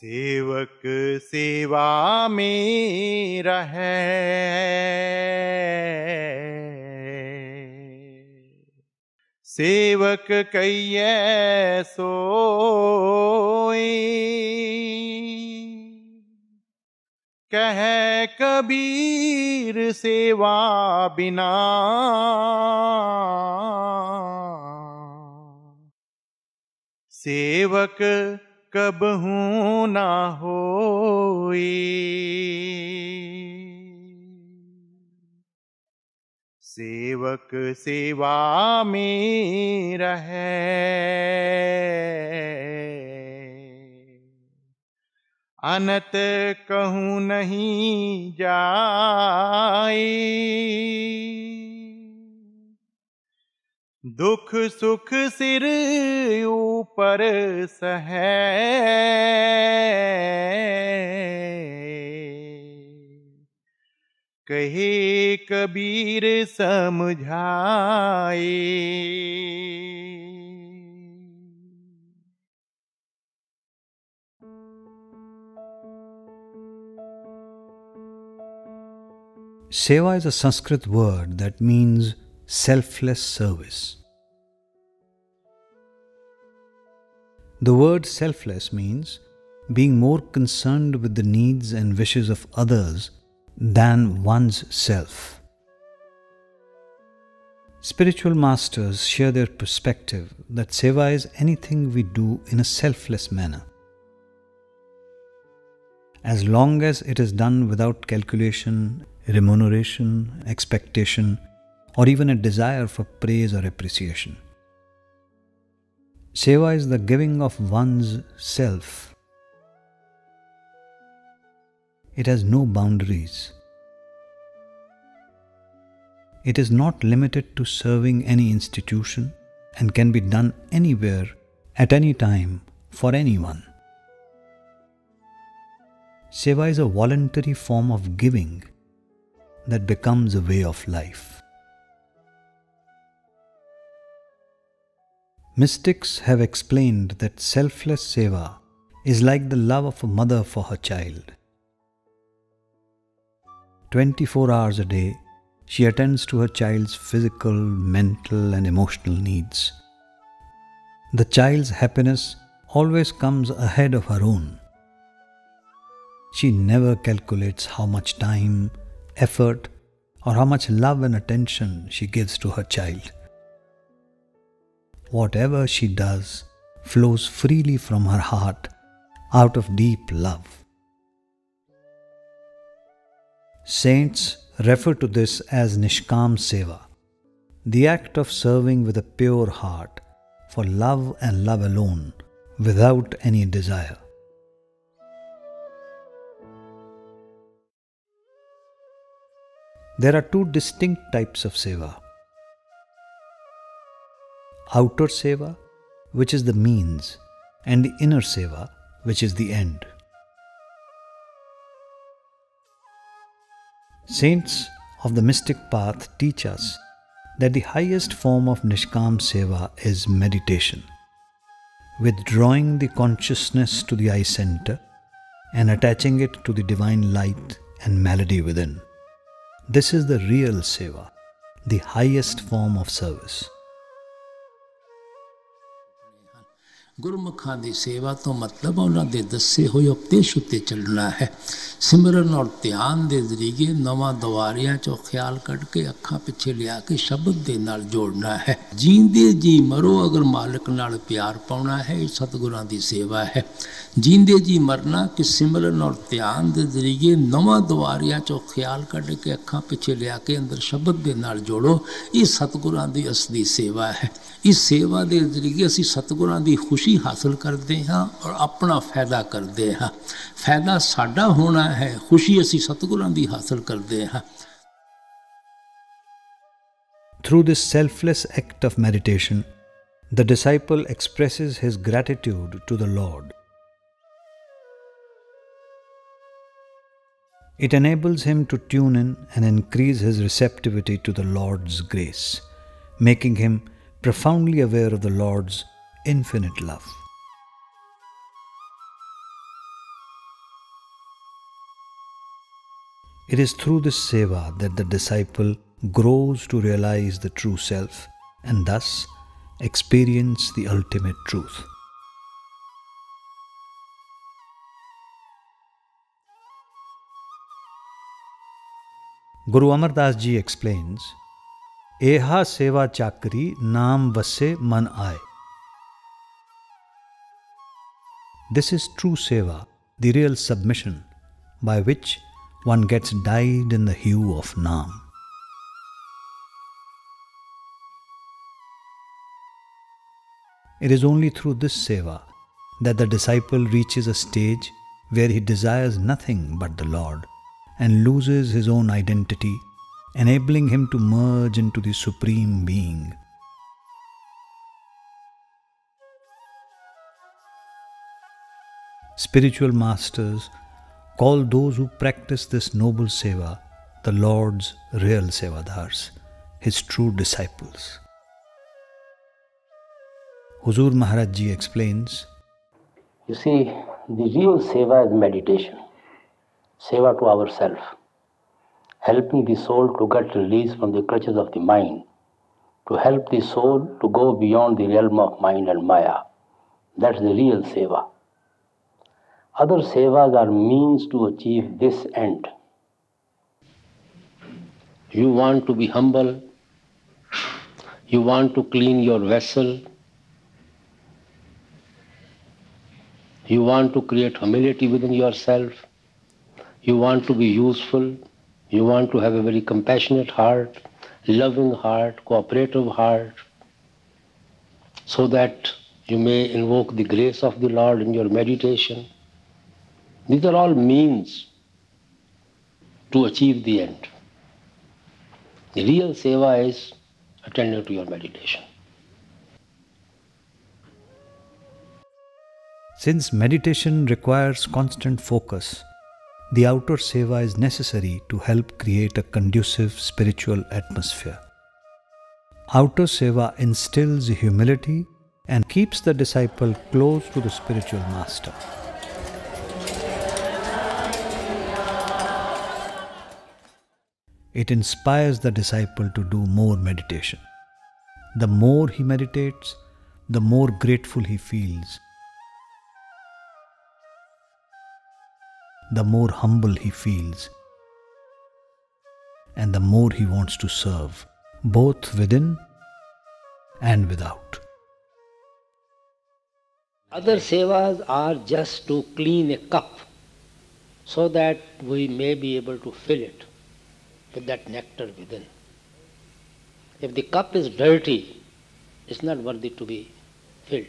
सेवक सेवा में रहे। सेवक कैये सोई। कह कबीर सेवा बिना। सेवक कब हूँ ना होई। सेवक सेवा में रहे। अनत कहूँ नहीं जाई। दुख सुख सिर ऊपर सहे कहे कबीर समझाए Seva is a Sanskrit word that means selfless service. The word selfless means being more concerned with the needs and wishes of others than one's self. Spiritual masters share their perspective that seva is anything we do in a selfless manner. As long as it is done without calculation, remuneration, expectation, or even a desire for praise or appreciation. Seva is the giving of one's self. It has no boundaries. It is not limited to serving any institution and can be done anywhere, at any time, for anyone. Seva is a voluntary form of giving that becomes a way of life. Mystics have explained that selfless seva is like the love of a mother for her child. 24 hours a day, she attends to her child's physical, mental, and emotional needs. The child's happiness always comes ahead of her own. She never calculates how much time, effort, or how much love and attention she gives to her child. Whatever she does flows freely from her heart out of deep love. Saints refer to this as Nishkam Seva, the act of serving with a pure heart for love and love alone without any desire. There are two distinct types of seva outer seva, which is the means, and the inner seva, which is the end. Saints of the mystic path teach us that the highest form of Nishkam Seva is meditation, withdrawing the consciousness to the eye center and attaching it to the divine light and melody within. This is the real Seva, the highest form of service. ਗੁਰਮੁਖਾਂ ਦੀ ਸੇਵਾ ਤੋਂ ਮਤਲਬ ਉਹਨਾਂ ਦੇ ਦੱਸੇ ਹੋਏ ਉਪਦੇਸ਼ ਉੱਤੇ ਚੱਲਣਾ ਹੈ ਸਿਮਰਨ ਔਰ ਧਿਆਨ ਦੇ ਜ਼ਰੀਏ ਨਵਾਂ ਦਵਾਰਿਆਂ ਚੋਂ ਖਿਆਲ ਕੱਢ ਕੇ ਅੱਖਾਂ ਪਿੱਛੇ ਲਿਆ ਕੇ ਸ਼ਬਦ ਦੇ ਨਾਲ ਜੋੜਨਾ ਹੈ ਜੀਂਦੇ ਜੀ ਮਰੋ ਅਗਰ ਮਾਲਕ ਨਾਲ ਪਿਆਰ ਪਾਉਣਾ ਹੈ ਇਹ ਸਤਿਗੁਰਾਂ ਦੀ ਸੇਵਾ ਹੈ ਜੀਂਦੇ ਜੀ ਮਰਨਾ ਕਿ ਸਿਮਰਨ ਔਰ ਧਿਆਨ ਦੇ ਜ਼ਰੀਏ ਨਵਾਂ ਦਵਾਰਿਆਂ ਚੋਂ ਖਿਆਲ ਕੱਢ ਕੇ ਅੱਖਾਂ ਪਿੱਛੇ ਲਿਆ ਕੇ ਅੰਦਰ ਸ਼ਬਦ ਦੇ ਨਾਲ ਜੋੜੋ ਇਹ ਸਤਿਗੁਰਾਂ ਦੀ ਅਸਲੀ ਸੇਵਾ ਹੈ ਇਸ ਸੇਵਾ ਦੇ ਜ਼ਰੀਏ ਅਸੀਂ ਸਤਿਗੁਰਾਂ ਦੀ ਖੁਸ਼ੀ ਹਾਸਲ ਕਰਦੇ ਹਾਂ ਔਰ ਆਪਣਾ ਫਾਇਦਾ ਕਰਦੇ ਹਾਂ ਫਾਇਦਾ ਸਾਡਾ ਹੋਣਾ ਹੈ ਖੁਸ਼ੀ ਅਸੀਂ ਸਤਿਗੁਰਾਂ ਦੀ ਹਾਸਲ ਕਰਦੇ ਹਾਂ Through this selfless act of meditation, the disciple expresses his gratitude to the Lord. It enables him to tune in and increase his receptivity to the Lord's grace, making him profoundly aware of the Lord's infinite love. It is through this seva that the disciple grows to realize the true self and thus experience the ultimate truth. Guru Amar Das ji explains, Eha seva chakri naam vasse man aaye. This is true seva, the real submission, by which one gets dyed in the hue of Naam. It is only through this seva that the disciple reaches a stage where he desires nothing but the Lord and loses his own identity, enabling him to merge into the Supreme Being. Spiritual masters call those who practice this noble seva the Lord's real sevadars, his true disciples. Hazur Maharaj Ji explains You see, the real seva is meditation, seva to ourself, helping the soul to get release from the clutches of the mind, to help the soul to go beyond the realm of mind and maya. That's the real seva. Other sevas are means to achieve this end. You want to be humble, you want to clean your vessel, You want to create humility within yourself. You want to be useful. You want to have a very compassionate heart, loving heart, cooperative heart, so that you may invoke the grace of the Lord in your meditation. These are all means to achieve the end. The real seva is attending to your meditation. Since meditation requires constant focus, the outer seva is necessary to help create a conducive spiritual atmosphere. Outer seva instills humility and keeps the disciple close to the spiritual master. It inspires the disciple to do more meditation. The more he meditates, the more grateful he feels the more humble he feels and the more he wants to serve, both within and without. Other sevas are just to clean a cup so that we may be able to fill it with that nectar within. If the cup is dirty, it's not worthy to be filled.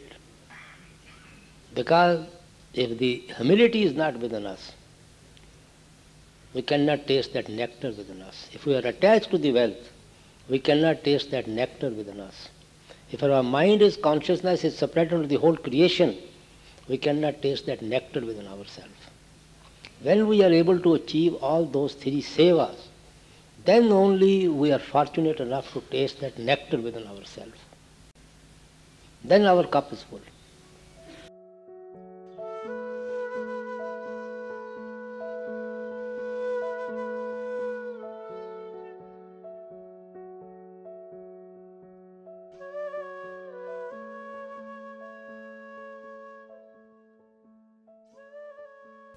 Because if the humility is not within us, we cannot taste that nectar within us. If we are attached to the wealth, we cannot taste that nectar within us. If our mind is consciousness is separated from the whole creation, we cannot taste that nectar within ourselves. When we are able to achieve all those three sevas, then only we are fortunate enough to taste that nectar within ourselves. Then our cup is full.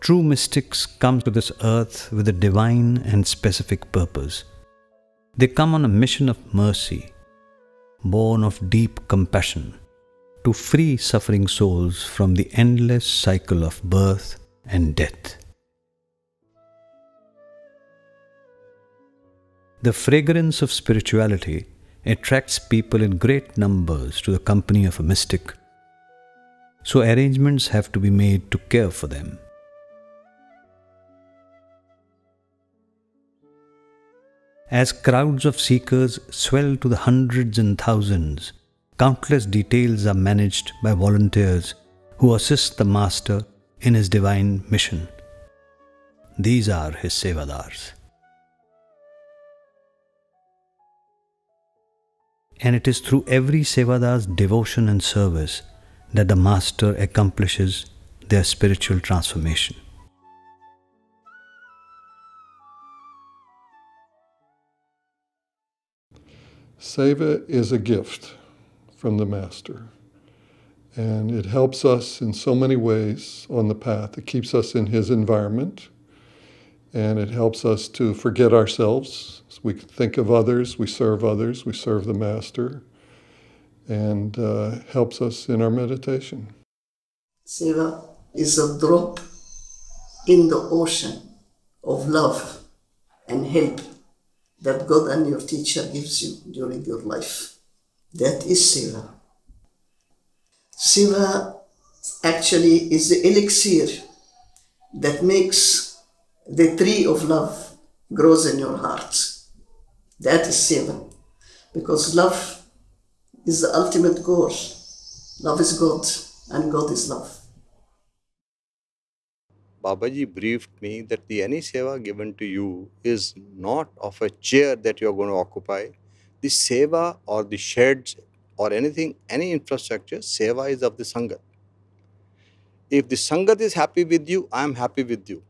True mystics come to this earth with a divine and specific purpose. They come on a mission of mercy, born of deep compassion, to free suffering souls from the endless cycle of birth and death. The fragrance of spirituality attracts people in great numbers to the company of a mystic, so arrangements have to be made to care for them. As crowds of seekers swell to the hundreds and thousands, countless details are managed by volunteers who assist the Master in his divine mission. These are his sevadars. And it is through every sevadar's devotion and service that the Master accomplishes their spiritual transformation. Seva is a gift from the Master. And it helps us in so many ways on the path. It keeps us in His environment, and it helps us to forget ourselves. We think of others, we serve others, we serve the Master, and uh, helps us in our meditation. Seva is a drop in the ocean of love and help that God and your teacher gives you during your life. That is Seva. Seva actually is the elixir that makes the tree of love grows in your heart. That is Seva. Because love is the ultimate goal. Love is God and God is love. Babaji briefed me that the any seva given to you is not of a chair that you are going to occupy. The seva or the sheds or anything, any infrastructure, seva is of the Sangat. If the Sangat is happy with you, I am happy with you.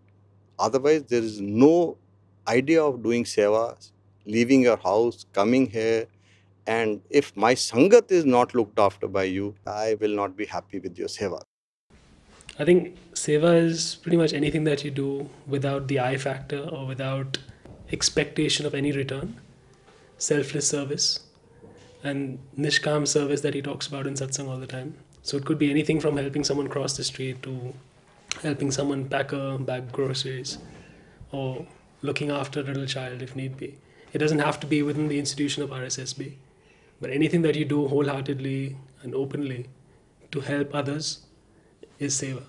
Otherwise, there is no idea of doing seva, leaving your house, coming here. And if my Sangat is not looked after by you, I will not be happy with your seva. I think seva is pretty much anything that you do without the I factor or without expectation of any return. Selfless service and nishkam service that he talks about in satsang all the time. So it could be anything from helping someone cross the street to helping someone pack a bag groceries or looking after a little child if need be. It doesn't have to be within the institution of RSSB, but anything that you do wholeheartedly and openly to help others is seva.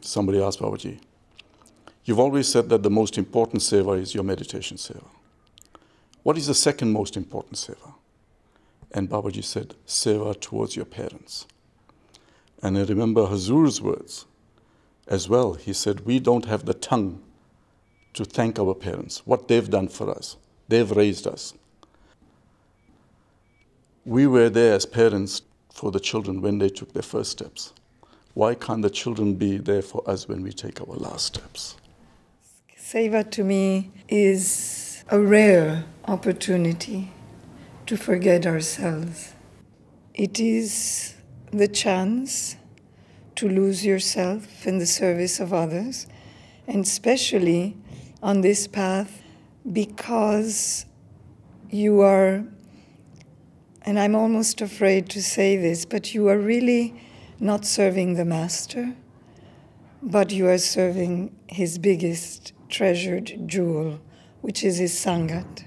Somebody asked Babaji, you've always said that the most important seva is your meditation seva. What is the second most important seva? And Babaji said, seva towards your parents. And I remember Hazur's words as well. He said, we don't have the tongue to thank our parents, what they've done for us. They've raised us. We were there as parents for the children when they took their first steps. Why can't the children be there for us when we take our last steps? Seva to me is a rare opportunity to forget ourselves. It is the chance to lose yourself in the service of others, and especially on this path because you are, and I'm almost afraid to say this, but you are really not serving the master, but you are serving his biggest treasured jewel, which is his sangat.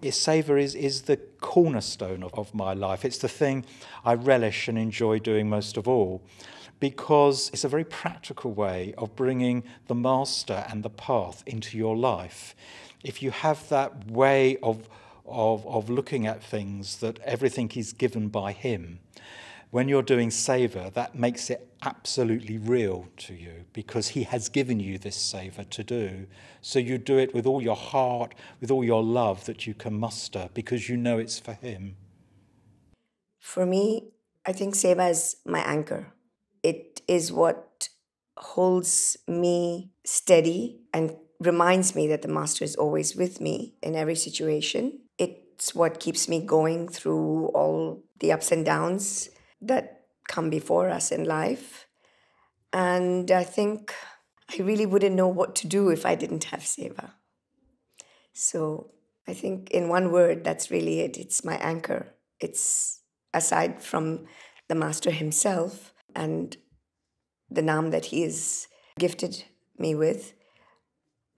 His seva is, is the cornerstone of, of my life. It's the thing I relish and enjoy doing most of all because it's a very practical way of bringing the master and the path into your life. If you have that way of, of, of looking at things, that everything is given by him, when you're doing seva, that makes it absolutely real to you because He has given you this seva to do. So you do it with all your heart, with all your love that you can muster because you know it's for Him. For me, I think seva is my anchor. It is what holds me steady and reminds me that the Master is always with me in every situation. It's what keeps me going through all the ups and downs that come before us in life. And I think I really wouldn't know what to do if I didn't have Seva. So I think, in one word, that's really it. It's my anchor. It's aside from the Master himself and the Nam that he has gifted me with,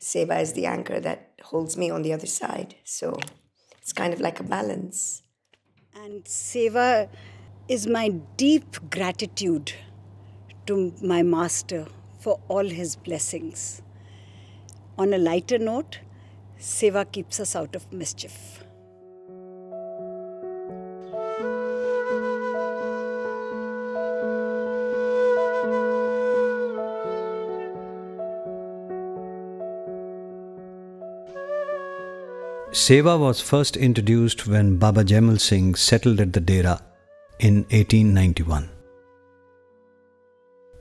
Seva is the anchor that holds me on the other side. So it's kind of like a balance. And Seva is my deep gratitude to my master for all his blessings. On a lighter note, Seva keeps us out of mischief. Seva was first introduced when Baba Jaimal Singh settled at the Dera in 1891.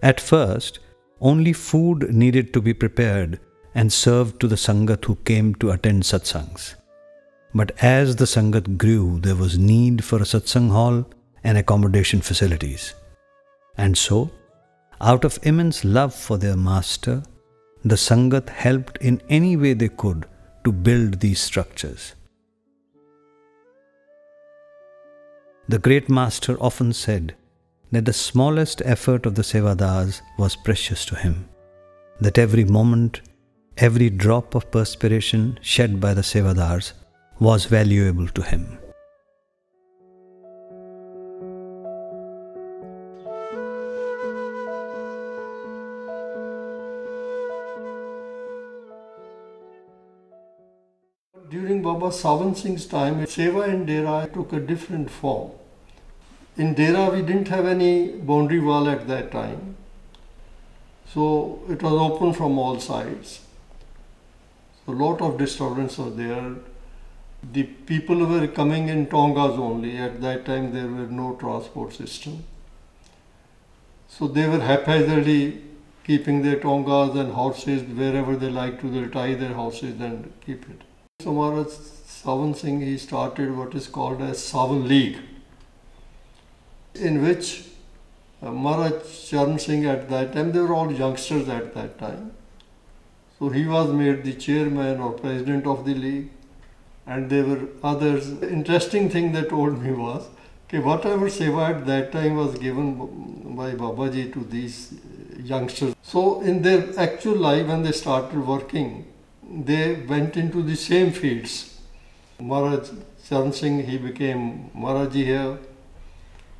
At first, only food needed to be prepared and served to the Sangat who came to attend satsangs. But as the Sangat grew, there was need for a satsang hall and accommodation facilities. And so, out of immense love for their master, the Sangat helped in any way they could to build these structures. The great master often said that the smallest effort of the Sevadars was precious to him, that every moment, every drop of perspiration shed by the Sevadars was valuable to him. Sawan Singh's time, Seva in Dera took a different form. In Dera, we didn't have any boundary wall at that time, so it was open from all sides. So a lot of disturbance was there. The people were coming in Tongas only. At that time, there were no transport system. So they were haphazardly keeping their Tongas and horses wherever they like to. They tie their horses and keep it. So Maharaj Sawan Singh, he started what is called a Sawan League, in which uh, Maharaj Charan Singh at that time, they were all youngsters at that time. So he was made the chairman or president of the league and there were others. The interesting thing they told me was okay, whatever seva at that time was given by Babaji to these youngsters. So in their actual life when they started working, they went into the same fields. Maharaj Charan Singh, he became Maharaji here.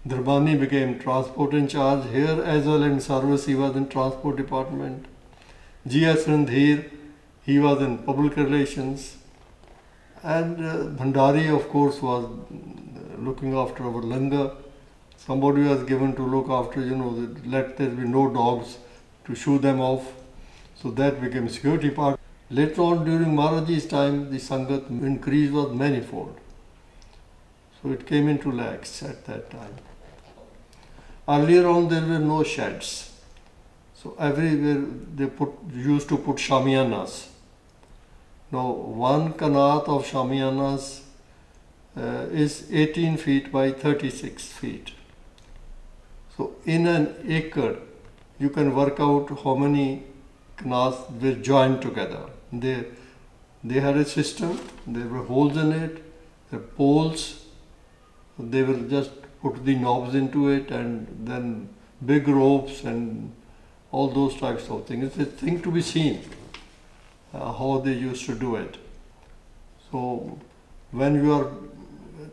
Dharbani became transport in charge here as well in service. He was in transport department. G.S. Randhir, he was in public relations. And uh, Bhandari, of course, was looking after our Langar. Somebody was given to look after, you know, let there be no dogs to shoo them off. So that became security part. Later on during Maharaji's time, the Sangat increase was manifold. So it came into lakhs at that time. Earlier on there were no sheds. So everywhere they put used to put shamianas. Now one kanat of shamianas uh, is 18 feet by 36 feet. So in an acre you can work out how many kanats were joined together. They, they had a system, there were holes in it, there were poles, they will just put the knobs into it and then big ropes and all those types of things. It's a thing to be seen uh, how they used to do it. So when you are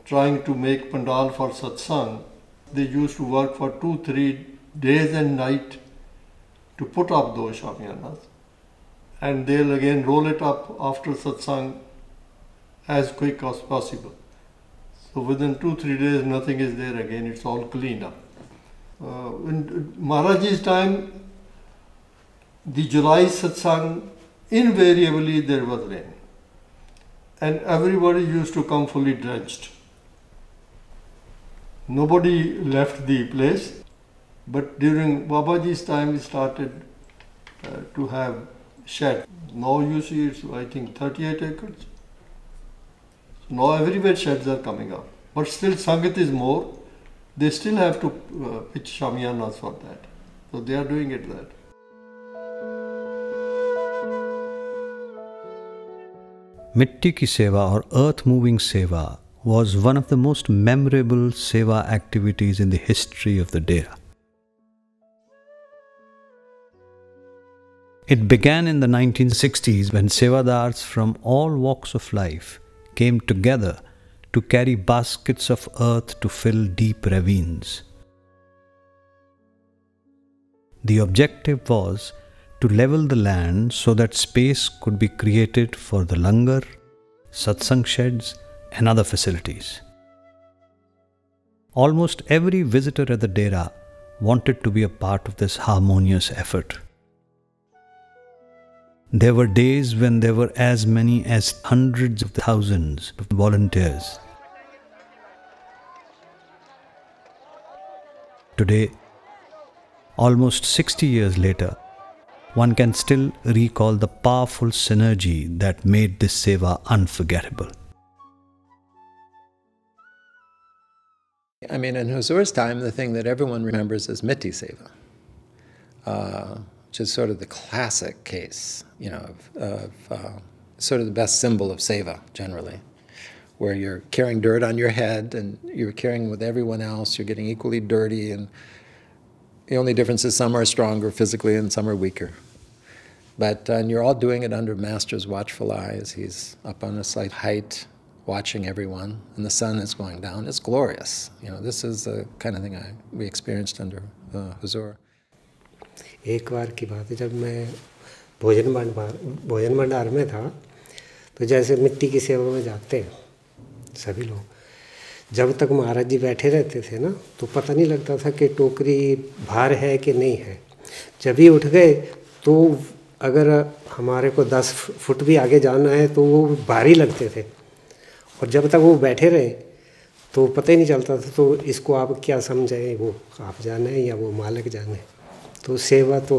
trying to make pandal for satsang, they used to work for two, three days and night to put up those shamiyanas. And they'll again roll it up after satsang as quick as possible. So within two, three days, nothing is there again, it's all cleaned up. Uh, in Maharaji's time, the July satsang, invariably there was rain. And everybody used to come fully drenched. Nobody left the place, but during Babaji's time, we started uh, to have shed. Now you see it's, I think, 38 acres. Now everywhere sheds are coming up. But still Sangat is more. They still have to uh, pitch shamiyanas for that. So they are doing it that. Mitti ki seva or earth moving seva was one of the most memorable seva activities in the history of the Dera. It began in the 1960s when sevadars from all walks of life came together to carry baskets of earth to fill deep ravines. The objective was to level the land so that space could be created for the langar, satsang sheds, and other facilities. Almost every visitor at the Dera wanted to be a part of this harmonious effort. There were days when there were as many as hundreds of thousands of volunteers. Today, almost 60 years later, one can still recall the powerful synergy that made this seva unforgettable. I mean, in Hazur's time, the thing that everyone remembers is Mitti Seva, uh, which is sort of the classic case you know, of, of uh, sort of the best symbol of seva generally, where you're carrying dirt on your head and you're carrying with everyone else. You're getting equally dirty, and the only difference is some are stronger physically and some are weaker. But uh, and you're all doing it under Master's watchful eye he's up on a slight height watching everyone, and the sun is going down. It's glorious. You know, this is the kind of thing I, we experienced under uh, Hazur. एक बार की बात है जब मैं भोजन भंडार भोजन भंडार में था तो जैसे मिट्टी की सेवा में जाते हैं, सभी लोग। जब तक महाराज जी बैठे रहते थे ना तो पता नहीं लगता था कि टोकरी भार है कि नहीं है। जब ही उठ गए तो अगर हमारे को दस फुट भी आगे जाना है तो वो भारी लगते थे। और जब तक वो बैठे रहे तो पता ही नहीं चलता था तो इसको आप क्या समझें, वो आप जाने या वो मालिक जाने। तो सेवा तो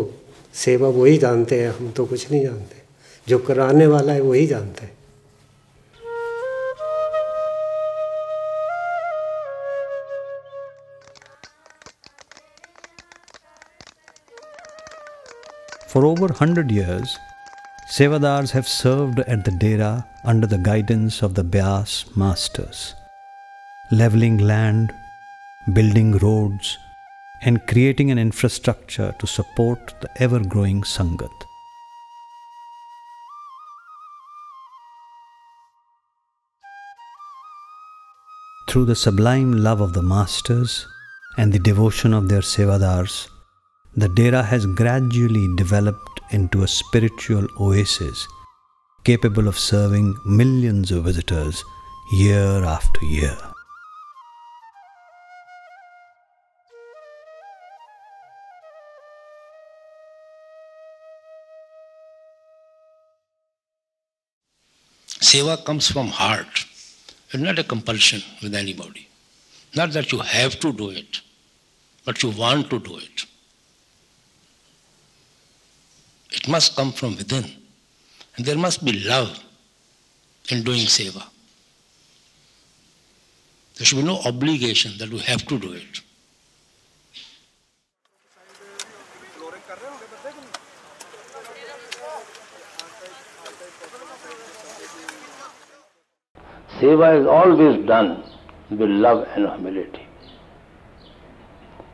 सेवा वही जानते हैं हम तो कुछ नहीं जानते जो कराने वाला है वही जानता है For over 100 years, Sevadars have served at the Dera under the guidance of the Byas masters, leveling land, building roads, and creating an infrastructure to support the ever growing Sangat. Through the sublime love of the masters and the devotion of their Sevadars, the Dera has gradually developed into a spiritual oasis capable of serving millions of visitors year after year. Seva comes from heart. It's not a compulsion with anybody. Not that you have to do it, but you want to do it. It must come from within. And there must be love in doing seva. There should be no obligation that we have to do it. Seva is always done with love and humility.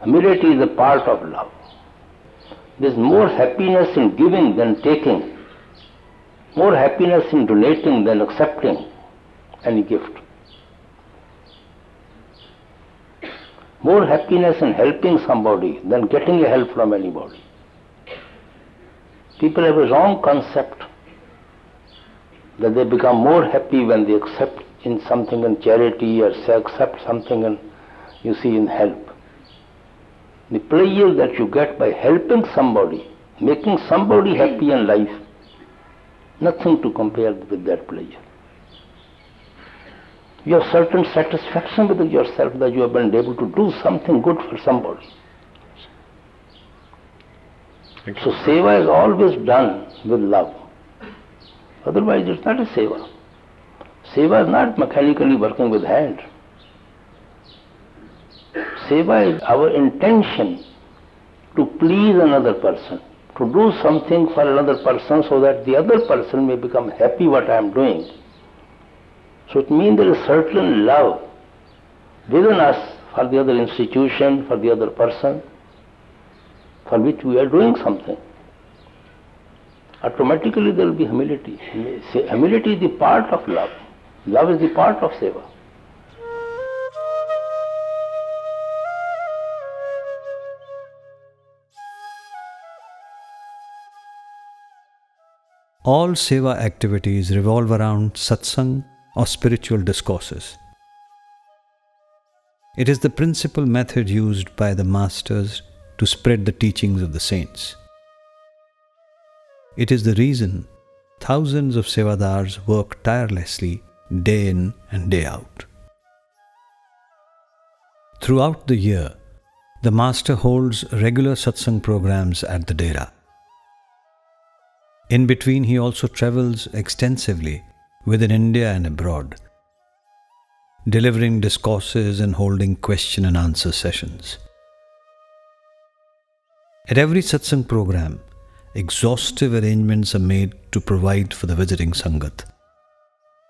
Humility is a part of love. There's more happiness in giving than taking, more happiness in donating than accepting any gift. More happiness in helping somebody than getting a help from anybody. People have a wrong concept that they become more happy when they accept in something in charity or accept something in, you see, in help. The pleasure that you get by helping somebody, making somebody happy in life, nothing to compare with that pleasure. You have certain satisfaction with yourself that you have been able to do something good for somebody. So seva is always done with love. Otherwise it's not a seva. Seva is not mechanically working with hand. Seva is our intention to please another person, to do something for another person so that the other person may become happy what I am doing. So it means there is certain love within us for the other institution, for the other person, for which we are doing something. Automatically there will be humility. Humility is the part of love. Love is the part of seva. All seva activities revolve around satsang or spiritual discourses. It is the principal method used by the masters to spread the teachings of the saints. It is the reason thousands of sevadars work tirelessly day in and day out. Throughout the year, the master holds regular satsang programs at the Dera. In between, he also travels extensively within India and abroad, delivering discourses and holding question and answer sessions. At every satsang program, exhaustive arrangements are made to provide for the visiting Sangat,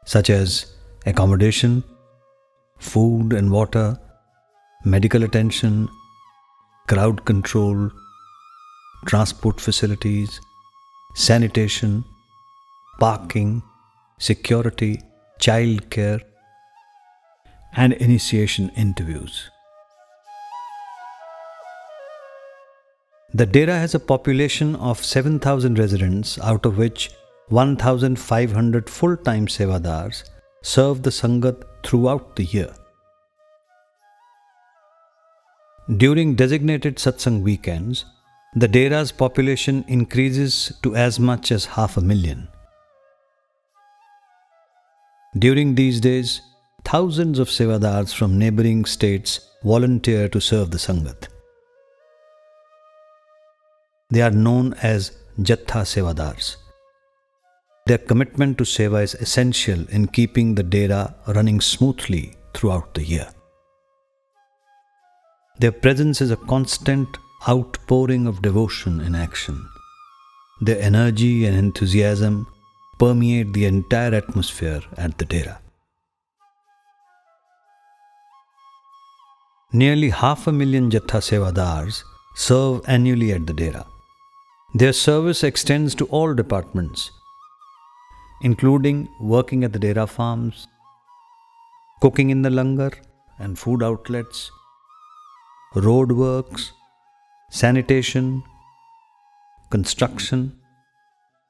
such as accommodation, food and water, medical attention, crowd control, transport facilities, sanitation, parking, security, child care, and initiation interviews. The Dera has a population of 7,000 residents, out of which 1,500 full time Sevadars serve the Sangat throughout the year. During designated satsang weekends, the Dera's population increases to as much as half a million. During these days, thousands of Sevadars from neighboring states volunteer to serve the Sangat. They are known as Jatha Sevadars. Their commitment to Seva is essential in keeping the Dera running smoothly throughout the year. Their presence is a constant outpouring of devotion in action. Their energy and enthusiasm permeate the entire atmosphere at the Dera. Nearly half a million Jatha Sevadars serve annually at the Dera. Their service extends to all departments, including working at the Dera farms, cooking in the langar and food outlets, road works, sanitation, construction,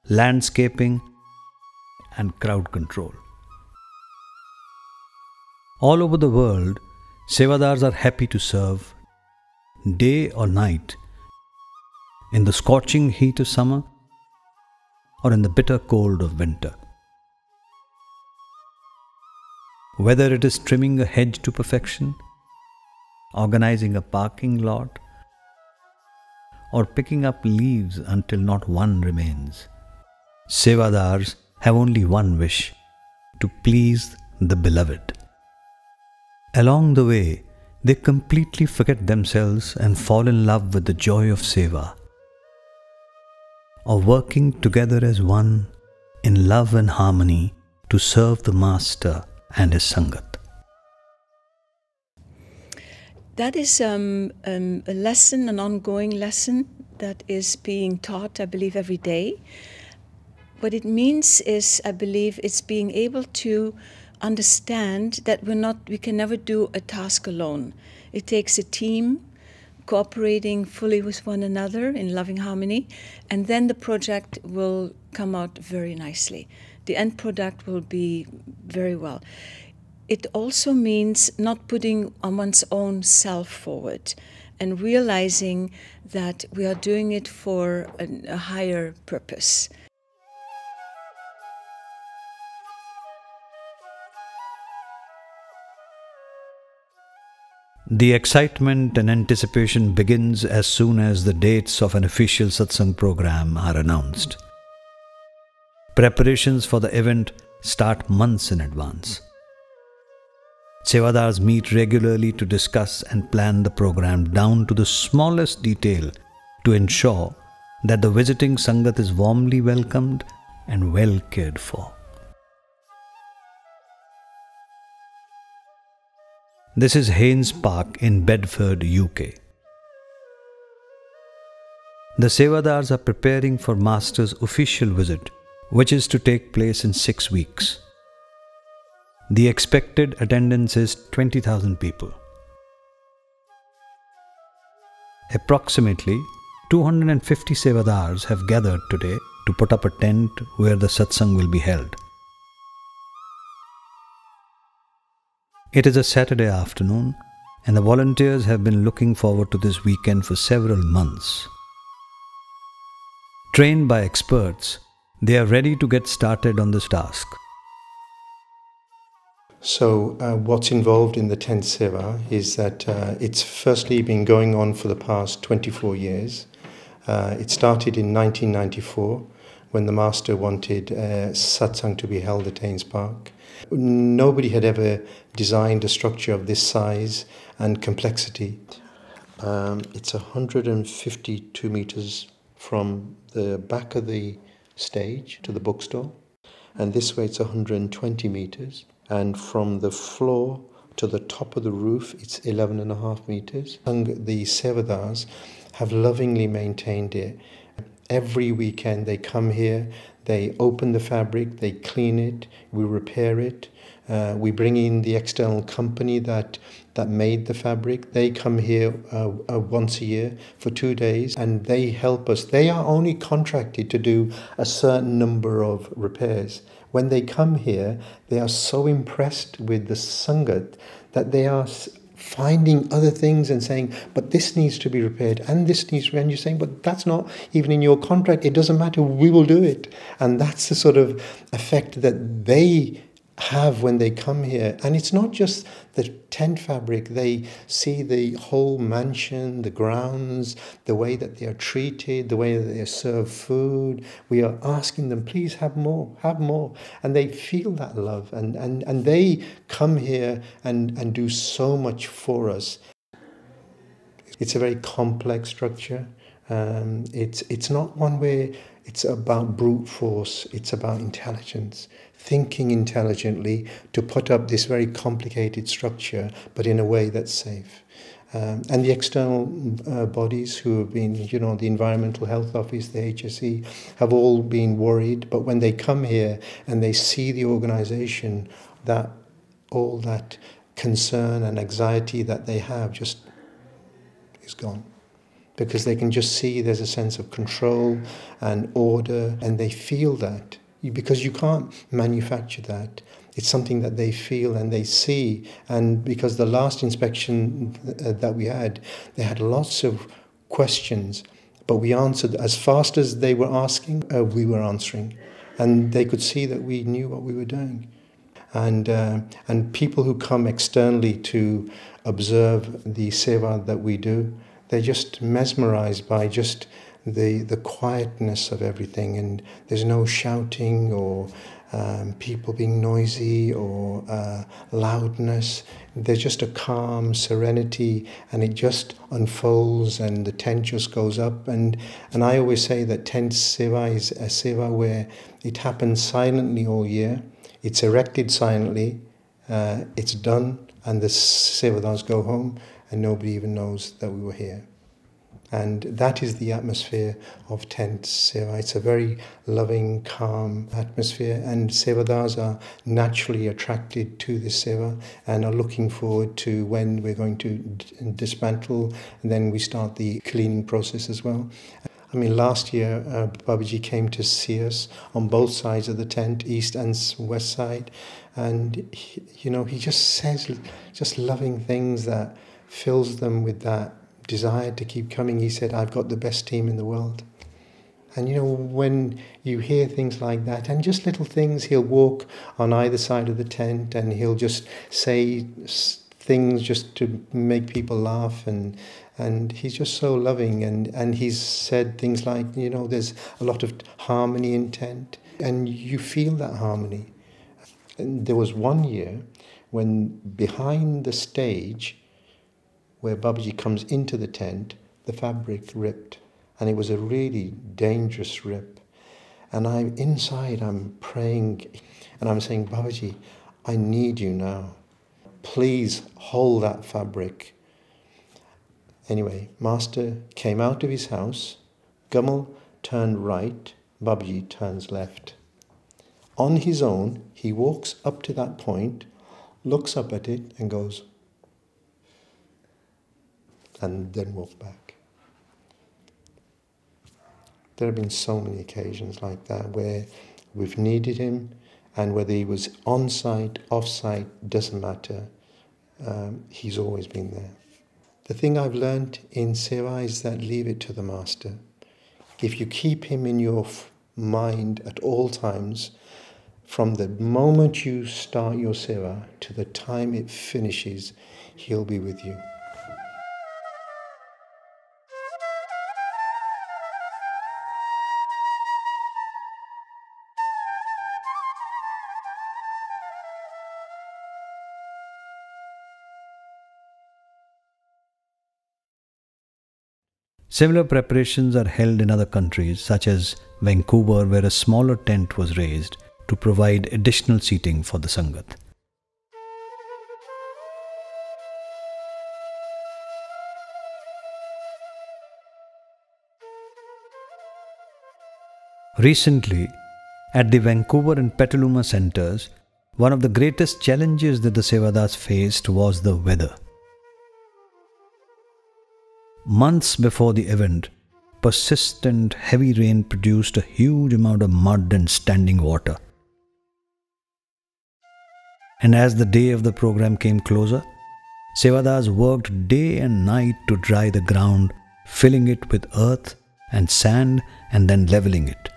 landscaping, and crowd control. All over the world, Sevadars are happy to serve day or night in the scorching heat of summer or in the bitter cold of winter. Whether it is trimming a hedge to perfection, organizing a parking lot, or picking up leaves until not one remains. Sevadars have only one wish to please the beloved. Along the way, they completely forget themselves and fall in love with the joy of Seva of working together as one in love and harmony to serve the Master and his Sangat. That is um, um, a lesson, an ongoing lesson that is being taught, I believe, every day. What it means is, I believe, it's being able to understand that we're not, we can never do a task alone. It takes a team, cooperating fully with one another in loving harmony, and then the project will come out very nicely. The end product will be very well. It also means not putting on one's own self forward and realizing that we are doing it for a, a higher purpose. The excitement and anticipation begins as soon as the dates of an official satsang program are announced. Preparations for the event start months in advance. Sevadars meet regularly to discuss and plan the program down to the smallest detail to ensure that the visiting Sangat is warmly welcomed and well cared for. This is Haynes Park in Bedford, UK. The Sevadars are preparing for Master's official visit, which is to take place in six weeks. The expected attendance is 20,000 people. Approximately 250 Sevadars have gathered today to put up a tent where the satsang will be held. It is a Saturday afternoon, and the volunteers have been looking forward to this weekend for several months. Trained by experts, they are ready to get started on this task. So, uh, what's involved in the tent seva is that uh, it's firstly been going on for the past 24 years. Uh, it started in 1994 when the Master wanted uh, satsang to be held at Haynes Park. Nobody had ever designed a structure of this size and complexity. Um, it's 152 meters from the back of the stage to the bookstore, and this way it's 120 meters, and from the floor to the top of the roof it's 11 and a half meters. And the Sevadars have lovingly maintained it. Every weekend they come here, they open the fabric, they clean it, we repair it. Uh, we bring in the external company that that made the fabric. They come here uh, uh, once a year for two days and they help us. They are only contracted to do a certain number of repairs. When they come here, they are so impressed with the Sangat that they are finding other things and saying, but this needs to be repaired and this needs to be, and you're saying, but that's not even in your contract. It doesn't matter. We will do it. And that's the sort of effect that they have when they come here. And it's not just the tent fabric, they see the whole mansion, the grounds, the way that they are treated, the way that they are served food. We are asking them, please have more, have more. And they feel that love and, and, and they come here and, and do so much for us. It's a very complex structure. Um, it's, it's not one where it's about brute force, it's about intelligence thinking intelligently to put up this very complicated structure, but in a way that's safe. Um, and the external uh, bodies who have been, you know, the Environmental Health Office, the HSE, have all been worried. But when they come here and they see the organisation, that all that concern and anxiety that they have just is gone. Because they can just see there's a sense of control and order, and they feel that because you can't manufacture that. It's something that they feel and they see. And because the last inspection uh, that we had, they had lots of questions, but we answered as fast as they were asking, uh, we were answering. And they could see that we knew what we were doing. And, uh, and people who come externally to observe the seva that we do, they're just mesmerized by just the the quietness of everything, and there's no shouting or um, people being noisy or uh, loudness. There's just a calm serenity, and it just unfolds, and the tent just goes up. and And I always say that tent seva is a seva where it happens silently all year. It's erected silently. Uh, it's done, and the sevadars go home, and nobody even knows that we were here. And that is the atmosphere of tent seva. It's a very loving, calm atmosphere, and sevadars are naturally attracted to this seva and are looking forward to when we're going to dismantle, and then we start the cleaning process as well. I mean, last year, uh, Babaji came to see us on both sides of the tent, east and west side, and he, you know, he just says just loving things that fills them with that desired to keep coming, he said, I've got the best team in the world. And you know, when you hear things like that, and just little things, he'll walk on either side of the tent and he'll just say things just to make people laugh and and he's just so loving and and he's said things like you know there's a lot of harmony in tent and you feel that harmony and there was one year when behind the stage where Babaji comes into the tent, the fabric ripped, and it was a really dangerous rip. And I'm inside, I'm praying, and I'm saying, Babaji, I need you now. Please hold that fabric. Anyway, Master came out of his house, Gummel turned right, Babaji turns left. On his own, he walks up to that point, looks up at it, and goes, and then walk back. There have been so many occasions like that where we've needed him, and whether he was on site, off site, doesn't matter. Um, he's always been there. The thing I've learned in Seva is that leave it to the Master. If you keep him in your mind at all times, from the moment you start your Seva to the time it finishes, he'll be with you. Similar preparations are held in other countries, such as Vancouver, where a smaller tent was raised to provide additional seating for the Sangat. Recently, at the Vancouver and Petaluma centers, one of the greatest challenges that the Sevadars faced was the weather. Months before the event, persistent heavy rain produced a huge amount of mud and standing water. And as the day of the program came closer, Sevadars worked day and night to dry the ground, filling it with earth and sand and then leveling it.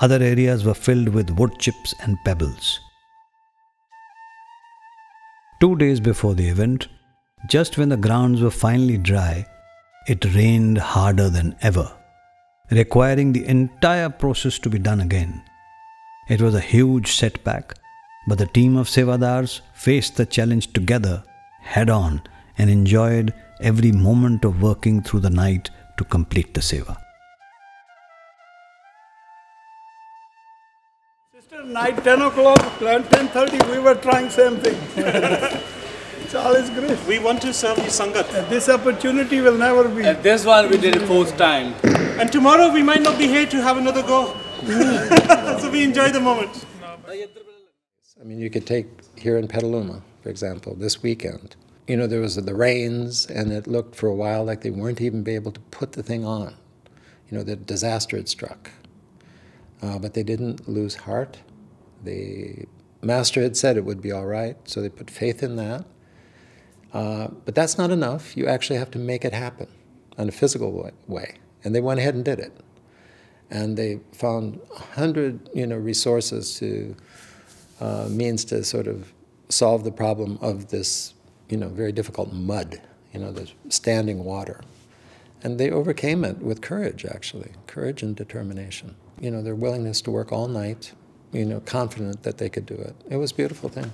Other areas were filled with wood chips and pebbles. Two days before the event, just when the grounds were finally dry, it rained harder than ever, requiring the entire process to be done again. It was a huge setback, but the team of Sevadars faced the challenge together, head on, and enjoyed every moment of working through the night to complete the Seva. Night 10 o'clock, 10.30, we were trying same thing. it's always great. We want to serve the Sangat. And this opportunity will never be. And this one we did it fourth time. And tomorrow we might not be here to have another go. so we enjoy the moment. I mean, you could take here in Petaluma, for example, this weekend. You know, there was the rains, and it looked for a while like they weren't even be able to put the thing on. You know, the disaster had struck. Uh, but they didn't lose heart. The master had said it would be all right, so they put faith in that. Uh, but that's not enough. You actually have to make it happen in a physical way. And they went ahead and did it. And they found a hundred, you know, resources to uh, means to sort of solve the problem of this, you know, very difficult mud, you know, the standing water. And they overcame it with courage, actually, courage and determination. You know, their willingness to work all night, you know, confident that they could do it. It was a beautiful thing.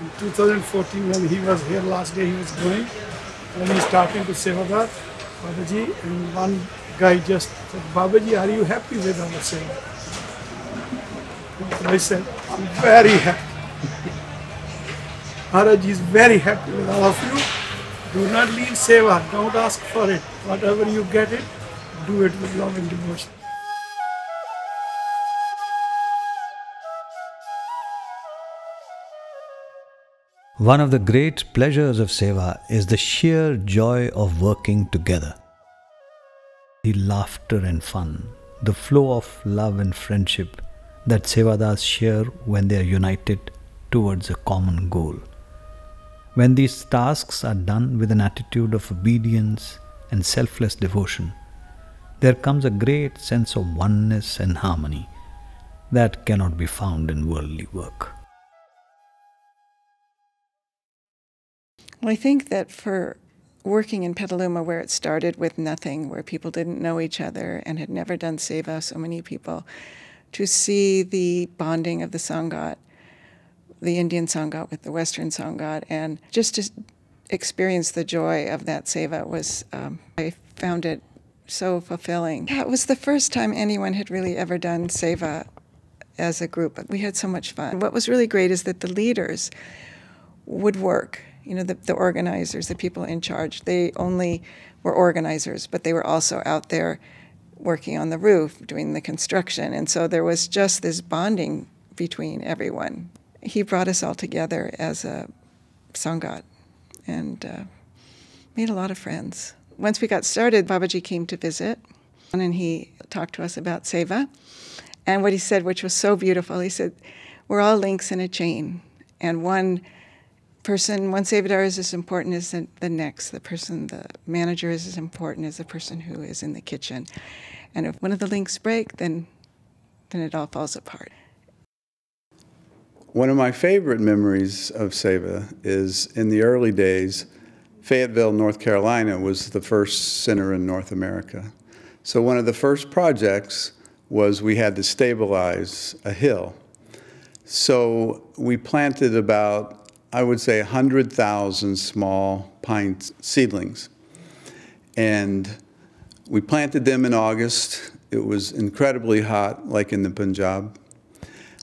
In 2014, when he was here last day, he was going, when he's talking to Sevadar, Babaji, and one guy just said, Babaji, are you happy with our Seva? I said, I'm very happy. Maharaj is very happy with all of you. Do not leave Seva, don't ask for it. Whatever you get it, do it with love and devotion. One of the great pleasures of Seva is the sheer joy of working together. The laughter and fun, the flow of love and friendship that Sevadars share when they are united towards a common goal. When these tasks are done with an attitude of obedience and selfless devotion, there comes a great sense of oneness and harmony that cannot be found in worldly work. Well, I think that for working in Petaluma, where it started with nothing, where people didn't know each other and had never done Seva, so many people, to see the bonding of the Sangat, the Indian Sangat with the Western Sangat, and just to experience the joy of that Seva was, um, I found it so fulfilling. Yeah, it was the first time anyone had really ever done Seva as a group. But we had so much fun. What was really great is that the leaders would work you know, the, the organizers, the people in charge, they only were organizers, but they were also out there working on the roof, doing the construction. And so there was just this bonding between everyone. He brought us all together as a Sangat and uh, made a lot of friends. Once we got started, Babaji came to visit and he talked to us about Seva. And what he said, which was so beautiful, he said, We're all links in a chain, and one person, one Sevadar is as important as the, the next. The person, the manager is as important as the person who is in the kitchen. And if one of the links break, then, then it all falls apart. One of my favorite memories of Seva is in the early days, Fayetteville, North Carolina was the first center in North America. So one of the first projects was we had to stabilize a hill. So we planted about I would say, 100,000 small pine seedlings. And we planted them in August. It was incredibly hot, like in the Punjab.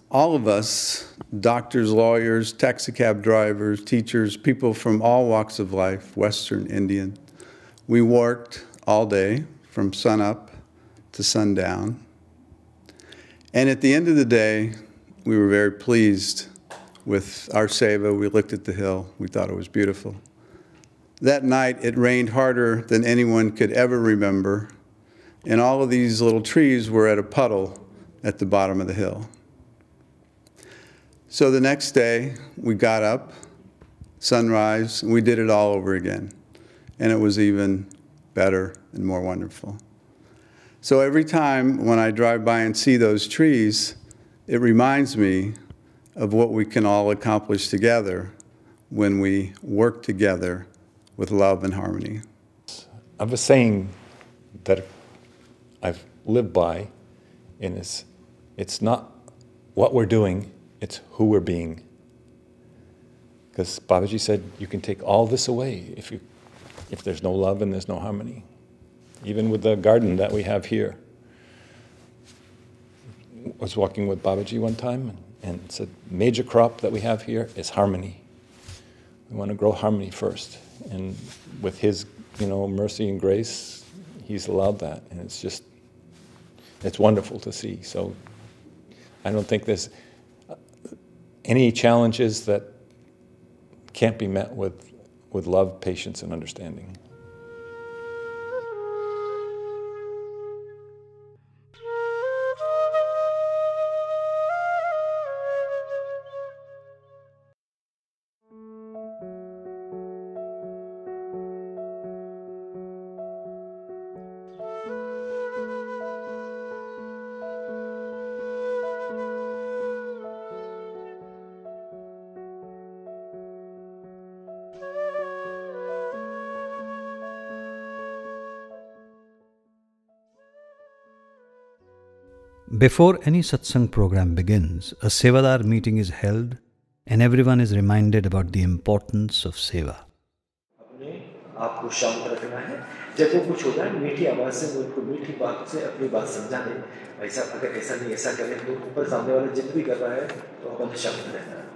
All of us, doctors, lawyers, taxi cab drivers, teachers, people from all walks of life, Western, Indian, we worked all day from sunup to sundown. And at the end of the day, we were very pleased with our seva. We looked at the hill. We thought it was beautiful. That night, it rained harder than anyone could ever remember, and all of these little trees were at a puddle at the bottom of the hill. So the next day, we got up, sunrise, and we did it all over again. And it was even better and more wonderful. So every time when I drive by and see those trees, it reminds me of what we can all accomplish together when we work together with love and harmony. I have a saying that I've lived by, and it's, it's not what we're doing, it's who we're being. Because Babaji said you can take all this away if, you, if there's no love and there's no harmony. Even with the garden that we have here. I was walking with Babaji one time and, and said, major crop that we have here is harmony. We want to grow harmony first. And with his, you know, mercy and grace, he's allowed that. And it's just, it's wonderful to see. So I don't think there's uh, any challenges that can't be met with, with love, patience, and understanding. Before any satsang program begins, a Sevadar meeting is held and everyone is reminded about the importance of seva. आपको शांत रखना है। जब वो कुछ होता है मीठी आवाज से वो उनको मीठी बात से अपनी बात समझा दें। ऐसा अगर ऐसा नहीं ऐसा करें तो ऊपर सामने वाला जिद भी कर रहा है तो अपन शांत रहना है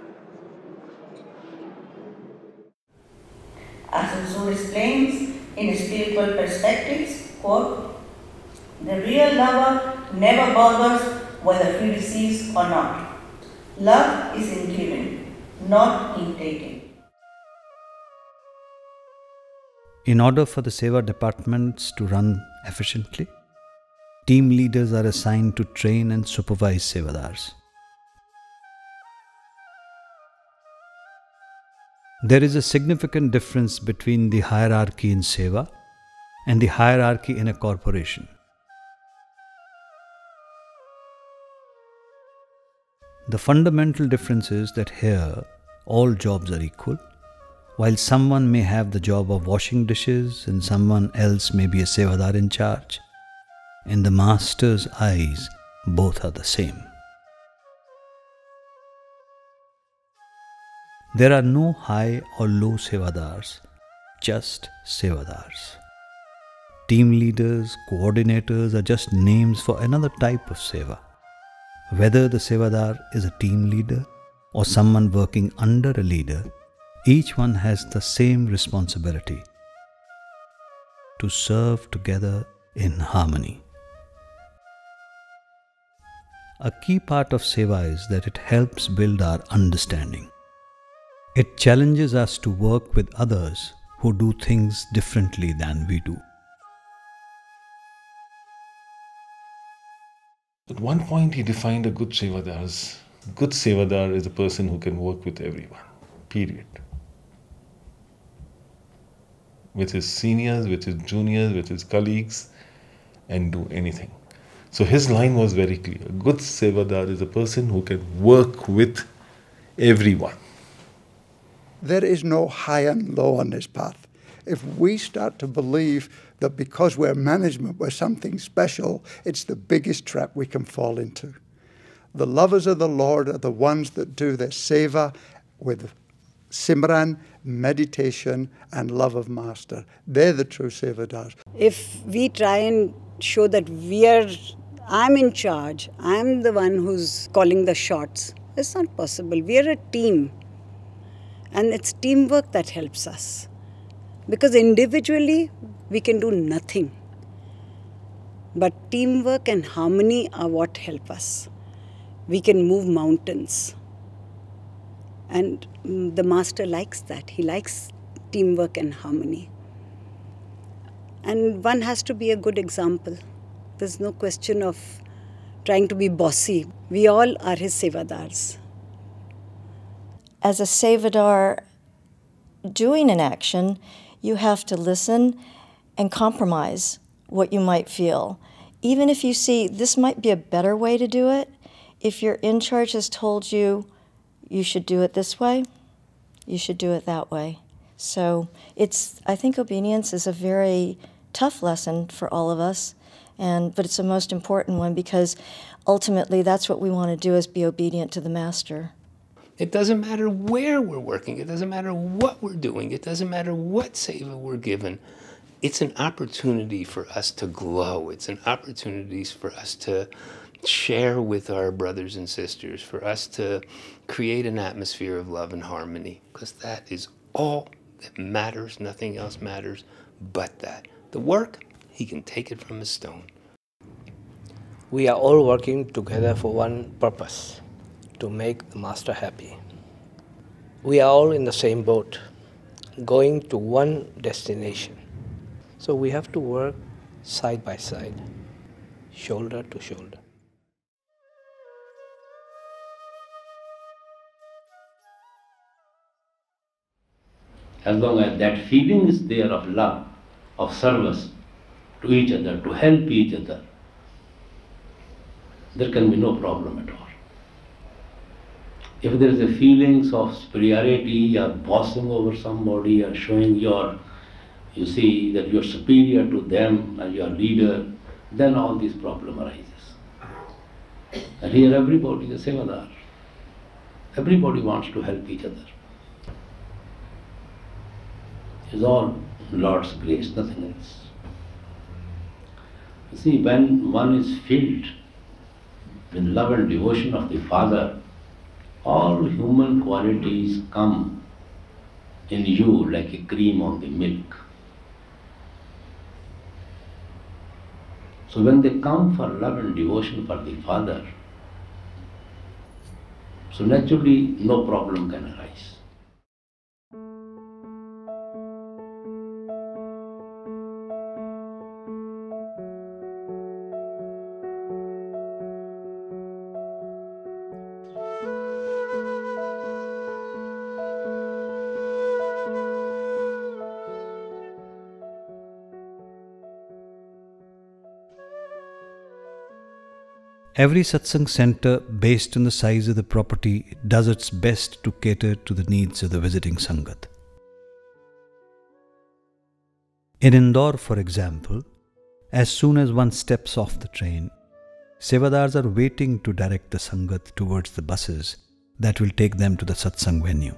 As Hazur explains in spiritual perspectives, quote, the real lover never bothers whether he receives or not. Love is in giving, not in taking. In order for the Seva departments to run efficiently, team leaders are assigned to train and supervise Sevadars. There is a significant difference between the hierarchy in Seva and the hierarchy in a corporation. The fundamental difference is that here all jobs are equal. While someone may have the job of washing dishes and someone else may be a sevadar in charge, in the master's eyes, both are the same. There are no high or low sevadars, just sevadars. Team leaders, coordinators are just names for another type of seva. Whether the Sevadar is a team leader or someone working under a leader, each one has the same responsibility to serve together in harmony. A key part of Seva is that it helps build our understanding. It challenges us to work with others who do things differently than we do. At one point, he defined a good Sevadar as good Sevadar is a person who can work with everyone, period. With his seniors, with his juniors, with his colleagues, and do anything. So his line was very clear. Good Sevadar is a person who can work with everyone. There is no high and low on this path. If we start to believe that because we're management, we're something special, it's the biggest trap we can fall into. The lovers of the Lord are the ones that do their seva with Simran, meditation, and love of Master. They're the true Sevadars. If we try and show that we are, I'm in charge, I'm the one who's calling the shots, it's not possible. We are a team. And it's teamwork that helps us. Because individually, we can do nothing. But teamwork and harmony are what help us. We can move mountains. And mm, the master likes that. He likes teamwork and harmony. And one has to be a good example. There's no question of trying to be bossy. We all are his sevadars. As a sevadar doing an action, you have to listen and compromise what you might feel. Even if you see this might be a better way to do it, if your in charge has told you you should do it this way, you should do it that way. So it's I think obedience is a very tough lesson for all of us, and but it's the most important one because ultimately that's what we want to do is be obedient to the master. It doesn't matter where we're working, it doesn't matter what we're doing, it doesn't matter what seva we're given. It's an opportunity for us to glow. It's an opportunity for us to share with our brothers and sisters, for us to create an atmosphere of love and harmony, because that is all that matters. Nothing else matters but that. The work, he can take it from a stone. We are all working together for one purpose to make the Master happy. We are all in the same boat, going to one destination. So we have to work side by side, shoulder to shoulder. As long as that feeling is there of love, of service to each other, to help each other, there can be no problem at all. If there is a feelings of superiority or bossing over somebody or showing your, you see that you're superior to them and your leader, then all these problem arises. And here everybody is a sevadar. Everybody wants to help each other. It's all Lord's grace, nothing else. You see, when one is filled with love and devotion of the Father, all human qualities come in you like a cream on the milk. So when they come for love and devotion for the Father, so naturally no problem can arise. Every satsang center, based on the size of the property, does its best to cater to the needs of the visiting Sangat. In Indore, for example, as soon as one steps off the train, Sevadars are waiting to direct the Sangat towards the buses that will take them to the satsang venue.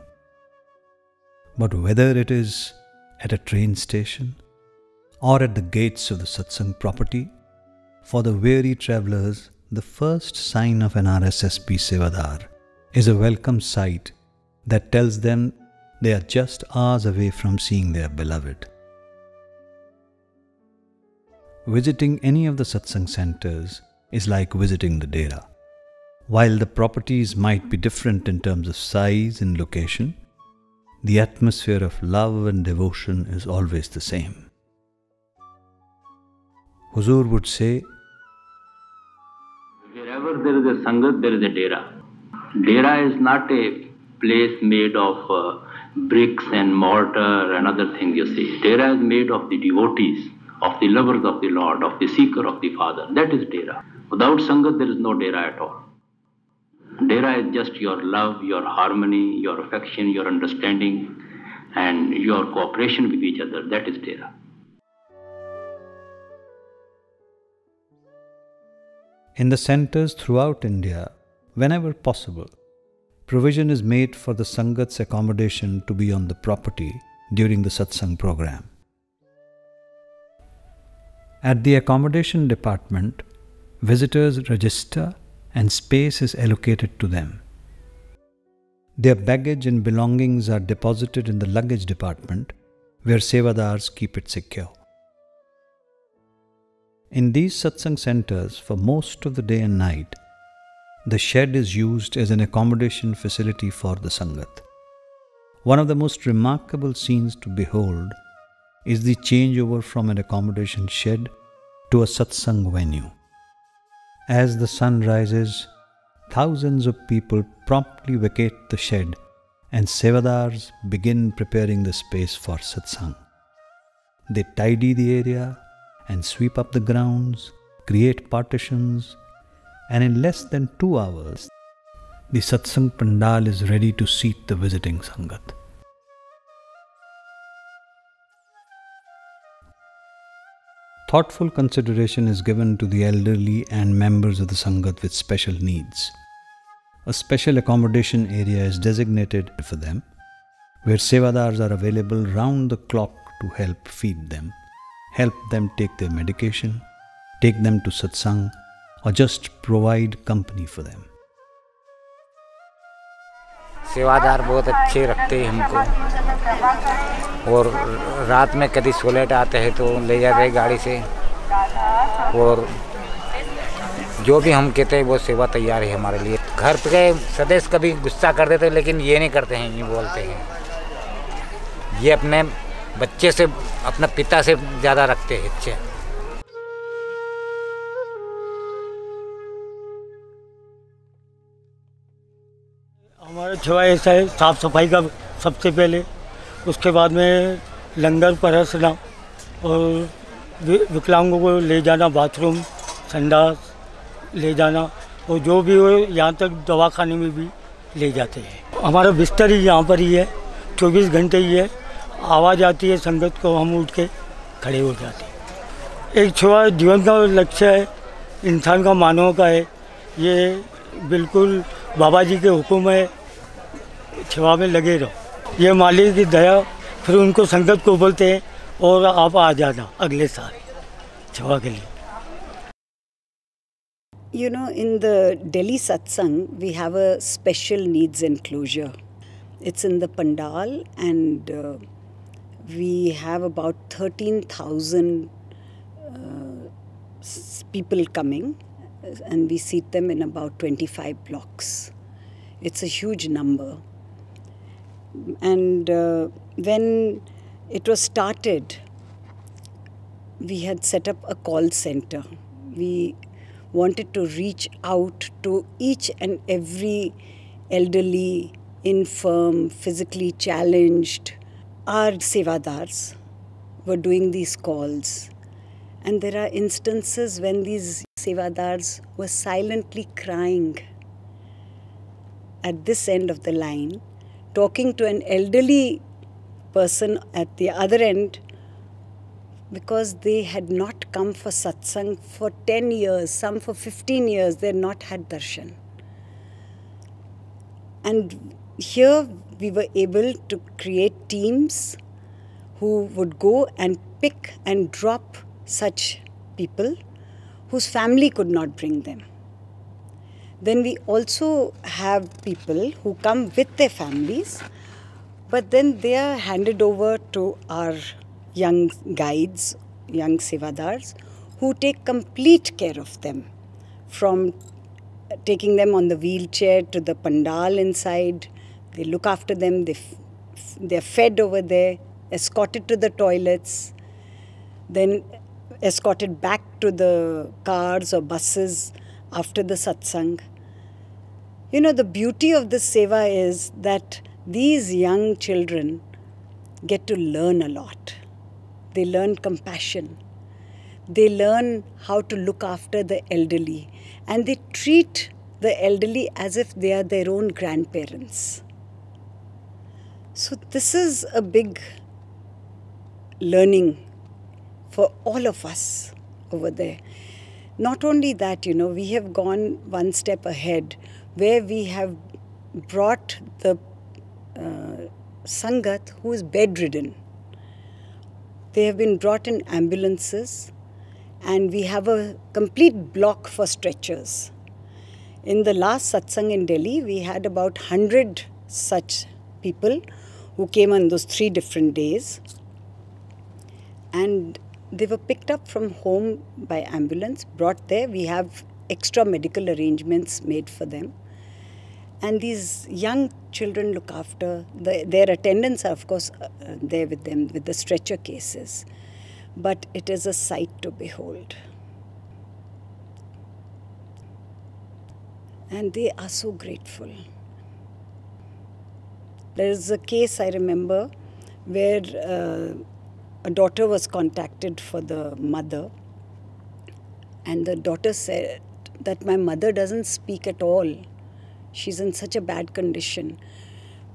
But whether it is at a train station or at the gates of the satsang property, for the weary travelers, the first sign of an RSSB Sevadar is a welcome sight that tells them they are just hours away from seeing their beloved. Visiting any of the satsang centers is like visiting the dera. While the properties might be different in terms of size and location, the atmosphere of love and devotion is always the same. Hazur would say, Wherever there is a Sangat, there is a Dera. Dera is not a place made of uh, bricks and mortar and other things, you see. Dera is made of the devotees, of the lovers of the Lord, of the seeker of the Father. That is Dera. Without Sangat, there is no Dera at all. Dera is just your love, your harmony, your affection, your understanding, and your cooperation with each other. That is Dera. In the centers throughout India, whenever possible, provision is made for the Sangat's accommodation to be on the property during the satsang program. At the accommodation department, visitors register and space is allocated to them. Their baggage and belongings are deposited in the luggage department where Sevadars keep it secure. In these satsang centers, for most of the day and night, the shed is used as an accommodation facility for the Sangat. One of the most remarkable scenes to behold is the changeover from an accommodation shed to a satsang venue. As the sun rises, thousands of people promptly vacate the shed and Sevadars begin preparing the space for satsang. They tidy the area and sweep up the grounds, create partitions, and in less than two hours, the satsang pandal is ready to seat the visiting sangat. Thoughtful consideration is given to the elderly and members of the Sangat with special needs. A special accommodation area is designated for them, where Sevadars are available round the clock to help feed them, help them take their medication, take them to satsang, or just provide company for them. सेवादार बहुत अच्छे रखते हैं हमको। और रात में कभी सोलेट आते हैं तो ले जाते हैं गाड़ी से। और जो भी हम कहते हैं वो सेवा तैयार है हमारे लिए। घर पे सदस्य कभी गुस्सा कर देते लेकिन ये नहीं करते हैं ये बोलते हैं। ये अपने बच्चे से, अपना पिता से ज़्यादा रखते हैं, अच्छे। हमारा छुआ ऐसा है, साफ़ सफ़ाई का सबसे पहले। उसके बाद में लंगर परसना और विकलांगों को ले जाना, बाथरूम, संडास ले जाना और जो भी हो, यहाँ तक दवाखाने में भी ले जाते हैं। हमारा बिस्तर ही यहाँ पर ही है, चौबीस घंटे ही है। आवाज़ आती है संगत को हम उठ के खड़े हो जाते हैं। एक छुआ जीवन का लक्ष्य है इंसान का मानव का है। ये बिल्कुल बाबा जी के हुक्म है छुआ में लगे रहो। ये मालिक की दया फिर उनको संगत को बोलते हैं और आप आ जाना अगले साल छुआ के लिए। You know, in the Delhi satsang, we have a special needs enclosure. It's in the pandal, and uh, we have about 13,000 uh, people coming, and we seat them in about 25 blocks. It's a huge number. And uh, when it was started, we had set up a call center. We wanted to reach out to each and every elderly, infirm, physically challenged. Our sevadars were doing these calls. And there are instances when these sevadars were silently crying at this end of the line, talking to an elderly person at the other end because they had not come for satsang for 10 years, some for 15 years, they had not had darshan. And here we were able to create teams who would go and pick and drop such people whose family could not bring them. Then we also have people who come with their families, but then they are handed over to our young guides, young sevadars, who take complete care of them from taking them on the wheelchair to the pandal inside. They look after them, they they're fed over there, escorted to the toilets, then escorted back to the cars or buses after the satsang. You know, the beauty of this seva is that these young children get to learn a lot. They learn compassion. They learn how to look after the elderly. And they treat the elderly as if they are their own grandparents. So, this is a big learning for all of us over there. Not only that, you know, we have gone one step ahead where we have brought the uh, Sangat who is bedridden. They have been brought in ambulances, and we have a complete block for stretchers. In the last satsang in Delhi, we had about 100 such people who came on those three different days. And they were picked up from home by ambulance, brought there. We have extra medical arrangements made for them. And these young children look after, the, their attendants are, of course, uh, there with them with the stretcher cases. But it is a sight to behold. And they are so grateful. There is a case I remember where uh, a daughter was contacted for the mother, and the daughter said that my mother doesn't speak at all. She's in such a bad condition.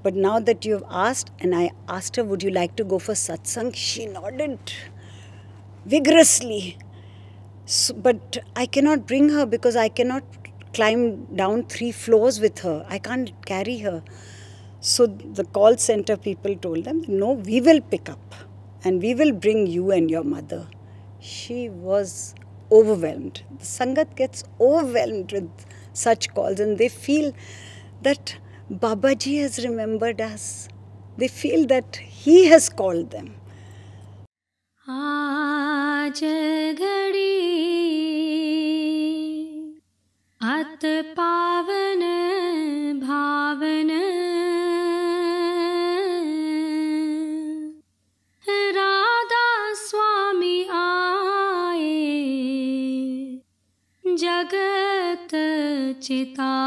But now that you've asked, and I asked her, Would you like to go for satsang? She nodded vigorously. So, but I cannot bring her because I cannot climb down three floors with her. I can't carry her. So the call center people told them, No, we will pick up and we will bring you and your mother. She was overwhelmed. The Sangat gets overwhelmed with such calls and they feel that Babaji has remembered us. They feel that he has called them. आज घड़ी अत पावन भावन जगत चितावन।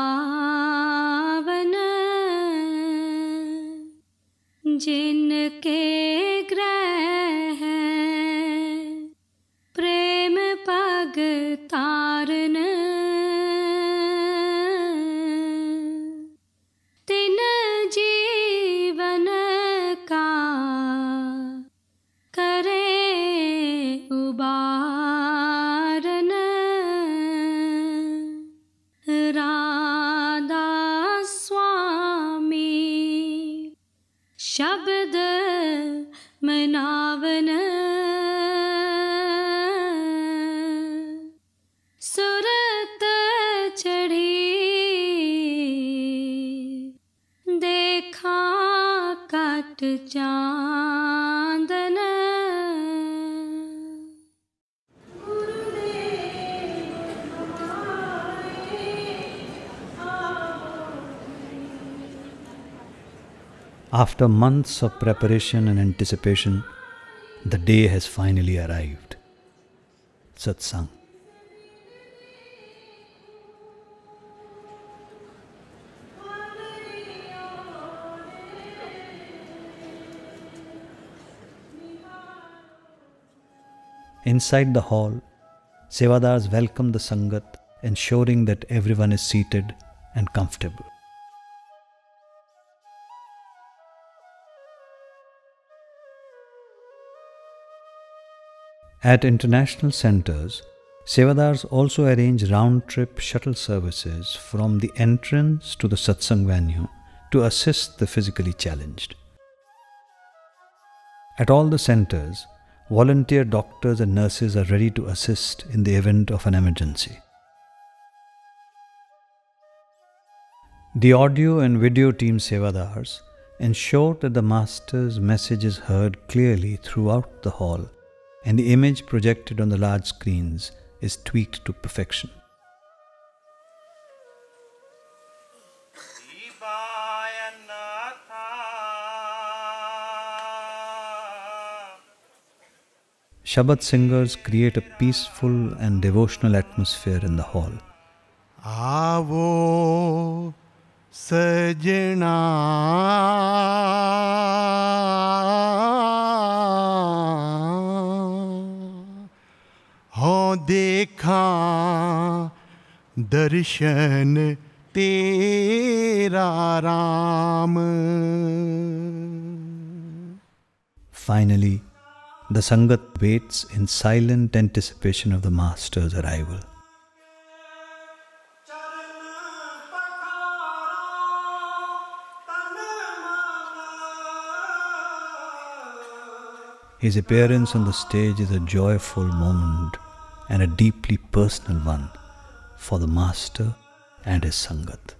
जिनके ग्रह प्रेम पग तारन After months of preparation and anticipation, the day has finally arrived. Satsang. Inside the hall, Sevadars welcome the Sangat, ensuring that everyone is seated and comfortable. At international centers, Sevadars also arrange round trip shuttle services from the entrance to the satsang venue to assist the physically challenged. At all the centers, volunteer doctors and nurses are ready to assist in the event of an emergency. The audio and video team Sevadars ensure that the Master's message is heard clearly throughout the hall and the image projected on the large screens is tweaked to perfection. Shabad singers create a peaceful and devotional atmosphere in the hall. Sajna Finally, the Sangat waits in silent anticipation of the Master's arrival. His appearance on the stage is a joyful moment and a deeply personal one for the Master and his Sangat.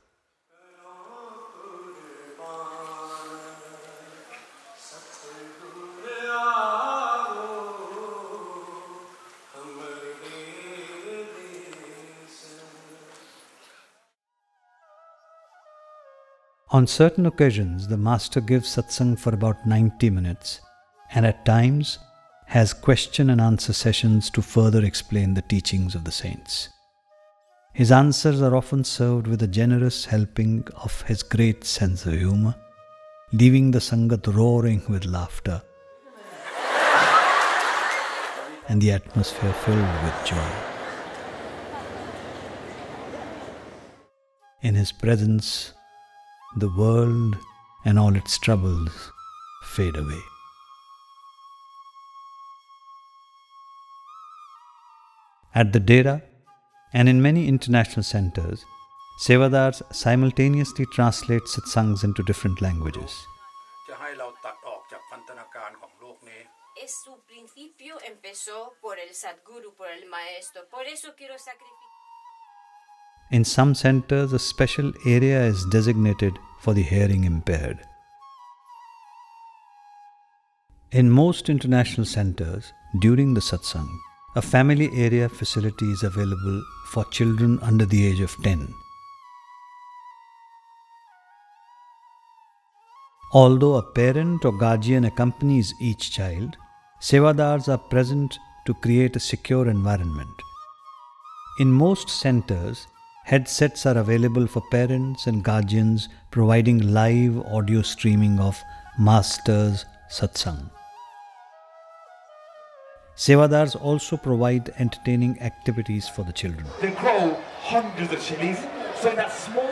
On certain occasions, the Master gives satsang for about 90 minutes and at times has question and answer sessions to further explain the teachings of the saints. His answers are often served with a generous helping of his great sense of humor, leaving the Sangat roaring with laughter and the atmosphere filled with joy. In his presence, the world and all its troubles fade away. At the Dera and in many international centers, Sevadars simultaneously translate satsangs into different languages. su principio empezó por el Sadguru, por el maestro. Por eso quiero sacrificar. In some centers, a special area is designated for the hearing impaired. In most international centers, during the satsang, a family area facility is available for children under the age of 10. Although a parent or guardian accompanies each child, Sevadars are present to create a secure environment. In most centers, headsets are available for parents and guardians providing live audio streaming of Master's Satsang. Sevadars also provide entertaining activities for the children. They grow hundreds of chilies, so in that small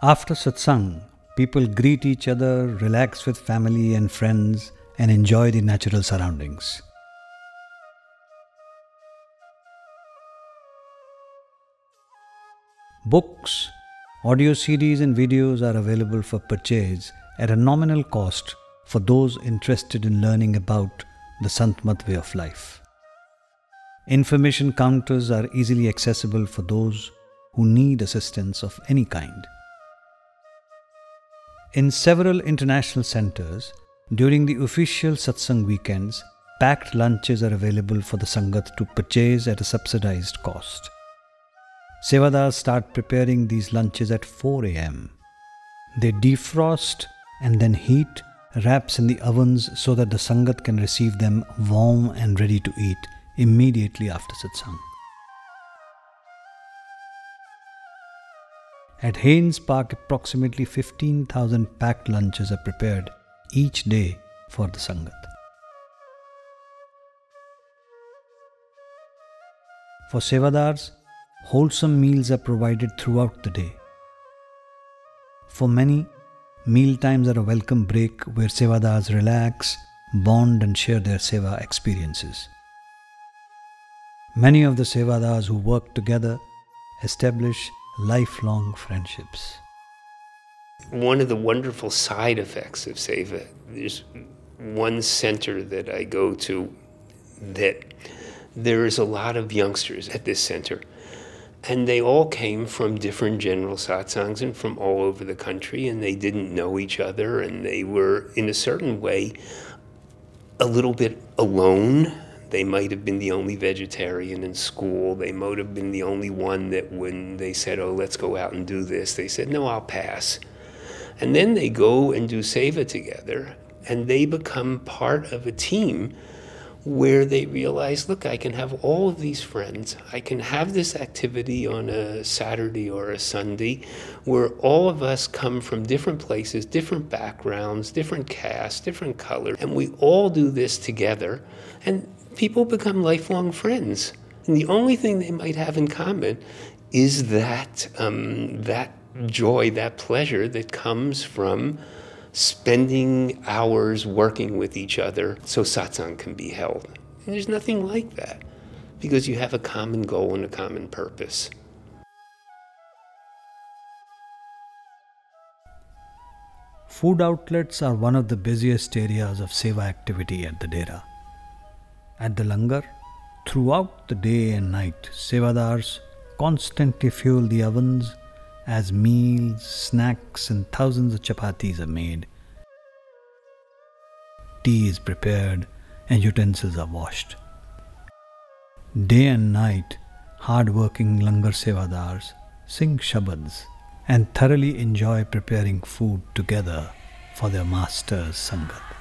After satsang, people greet each other, relax with family and friends, and enjoy the natural surroundings. Books, audio CDs, and videos are available for purchase at a nominal cost for those interested in learning about the Sant Mat way of life. Information counters are easily accessible for those who need assistance of any kind. In several international centers, during the official satsang weekends, packed lunches are available for the Sangat to purchase at a subsidized cost. Sevadars start preparing these lunches at 4 am. They defrost and then heat wraps in the ovens so that the Sangat can receive them warm and ready to eat immediately after satsang. At Haynes Park, approximately 15,000 packed lunches are prepared each day for the Sangat. For Sevadars, wholesome meals are provided throughout the day. For many, meal times are a welcome break where Sevadars relax, bond, and share their Seva experiences. Many of the Sevadars who work together establish lifelong friendships. One of the wonderful side effects of Seva, there's one center that I go to that there is a lot of youngsters at this center and they all came from different general satsangs and from all over the country, and they didn't know each other, and they were, in a certain way, a little bit alone. They might have been the only vegetarian in school. They might have been the only one that when they said, Oh, let's go out and do this, they said, No, I'll pass. And then they go and do seva together, and they become part of a team where they realize, look, I can have all of these friends. I can have this activity on a Saturday or a Sunday where all of us come from different places, different backgrounds, different castes, different colors, and we all do this together, and people become lifelong friends. And the only thing they might have in common is that, um, that joy, that pleasure that comes from spending hours working with each other so satsang can be held. And there's nothing like that because you have a common goal and a common purpose. Food outlets are one of the busiest areas of seva activity at the Dera. At the Langar, throughout the day and night, sevadars constantly fuel the ovens as meals, snacks, and thousands of chapatis are made. Tea is prepared and utensils are washed. Day and night, hard working Langar Sevadars sing shabads and thoroughly enjoy preparing food together for their master's Sangat.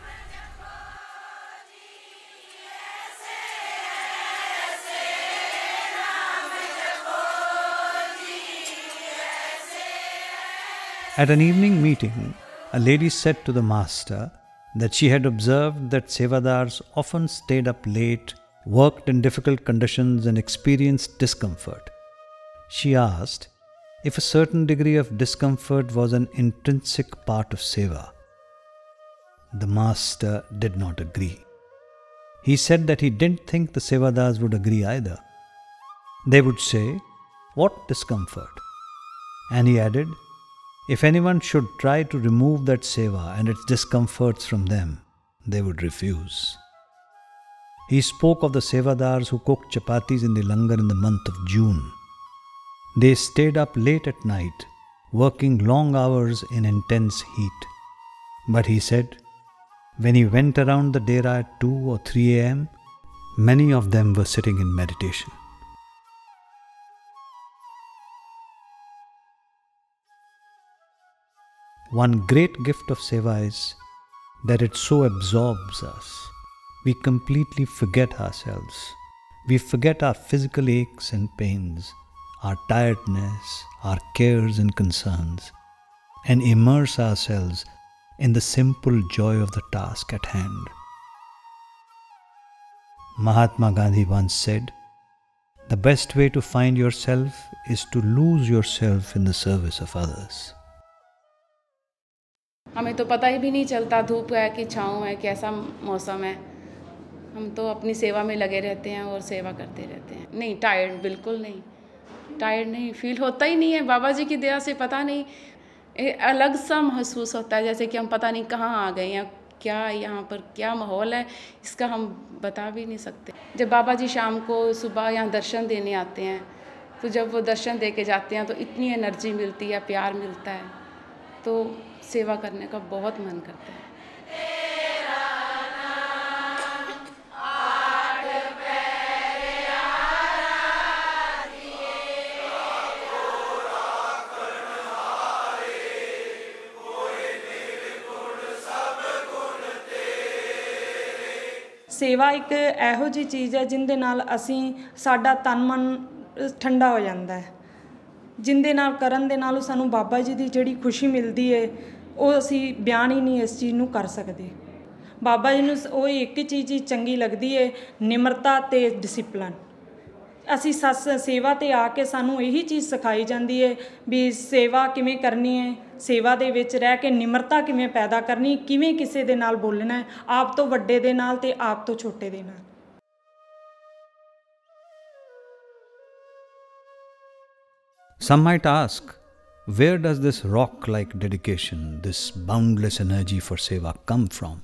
At an evening meeting, a lady said to the master that she had observed that Sevadars often stayed up late, worked in difficult conditions, and experienced discomfort. She asked if a certain degree of discomfort was an intrinsic part of Seva. The master did not agree. He said that he didn't think the Sevadars would agree either. They would say, What discomfort? And he added, if anyone should try to remove that seva and its discomforts from them, they would refuse. He spoke of the sevadars who cooked chapatis in the langar in the month of June. They stayed up late at night, working long hours in intense heat. But he said, when he went around the dera at 2 or 3 am, many of them were sitting in meditation. One great gift of Seva is that it so absorbs us. We completely forget ourselves. We forget our physical aches and pains, our tiredness, our cares and concerns, and immerse ourselves in the simple joy of the task at hand. Mahatma Gandhi once said, The best way to find yourself is to lose yourself in the service of others. हमें तो पता ही भी नहीं चलता धूप है कि छाँव है, कैसा मौसम है। हम तो अपनी सेवा में लगे रहते हैं और सेवा करते रहते हैं। नहीं टायर्ड बिल्कुल नहीं। टायर्ड नहीं फील होता ही नहीं है। बाबा जी की दया से पता नहीं अलग सा महसूस होता है, जैसे कि हम पता नहीं कहाँ आ गए हैं, क्या यहाँ पर क्या माहौल है, इसका हम बता भी नहीं सकते। जब बाबा जी शाम को सुबह यहाँ दर्शन देने आते हैं तो जब वो दर्शन दे के जाते हैं तो इतनी एनर्जी मिलती है, प्यार मिलता है। तो सेवा करने का बहुत मन करता है ਸੇਵਾ ਇੱਕ ਇਹੋ ਜੀ ਚੀਜ਼ ਹੈ ਜਿੰਦੇ ਨਾਲ ਅਸੀਂ ਸਾਡਾ ਤਨ ਮਨ ਠੰਡਾ ਹੋ ਜਾਂਦਾ ਹੈ ਜਿੰਦੇ ਨਾਲ, ਕਰਨ ਦੇ ਨਾਲ ਸਾਨੂੰ ਬਾਬਾ ਜੀ ਦੀ ਜਿਹੜੀ ਖੁਸ਼ੀ ਮਿਲਦੀ ਹੈ ਉਹ ਅਸੀਂ ਬਿਆਨ ਹੀ ਨਹੀਂ ਇਸ ਚੀਜ਼ ਨੂੰ ਕਰ ਸਕਦੇ। ਬਾਬਾ ਜੀ ਨੂੰ ਉਹ ਇੱਕ ਚੀਜ਼ ਹੀ ਚੰਗੀ ਲੱਗਦੀ ਹੈ ਨਿਮਰਤਾ ਤੇ ਡਿਸਪਲਨ ਅਸੀਂ ਸੱਸ, ਸੇਵਾ ਤੇ ਆ ਕੇ ਸਾਨੂੰ ਇਹੀ ਚੀਜ਼ ਸਿਖਾਈ ਜਾਂਦੀ ਹੈ ਵੀ ਸੇਵਾ ਕਿਵੇਂ ਕਰਨੀ ਹੈ ਸੇਵਾ ਦੇ ਵਿੱਚ ਰਹਿ ਕੇ ਨਿਮਰਤਾ ਕਿਵੇਂ ਪੈਦਾ ਕਰਨੀ, ਕਿਵੇਂ ਕਿਸੇ ਦੇ ਨਾਲ ਬੋਲਣਾ ਆਪ ਤੋਂ ਵੱਡੇ ਦੇ ਨਾਲ ਤੇ ਆਪ ਤੋਂ ਛੋਟੇ ਦੇ ਨਾਲ। Some might ask, where does this rock like dedication, this boundless energy for seva come from?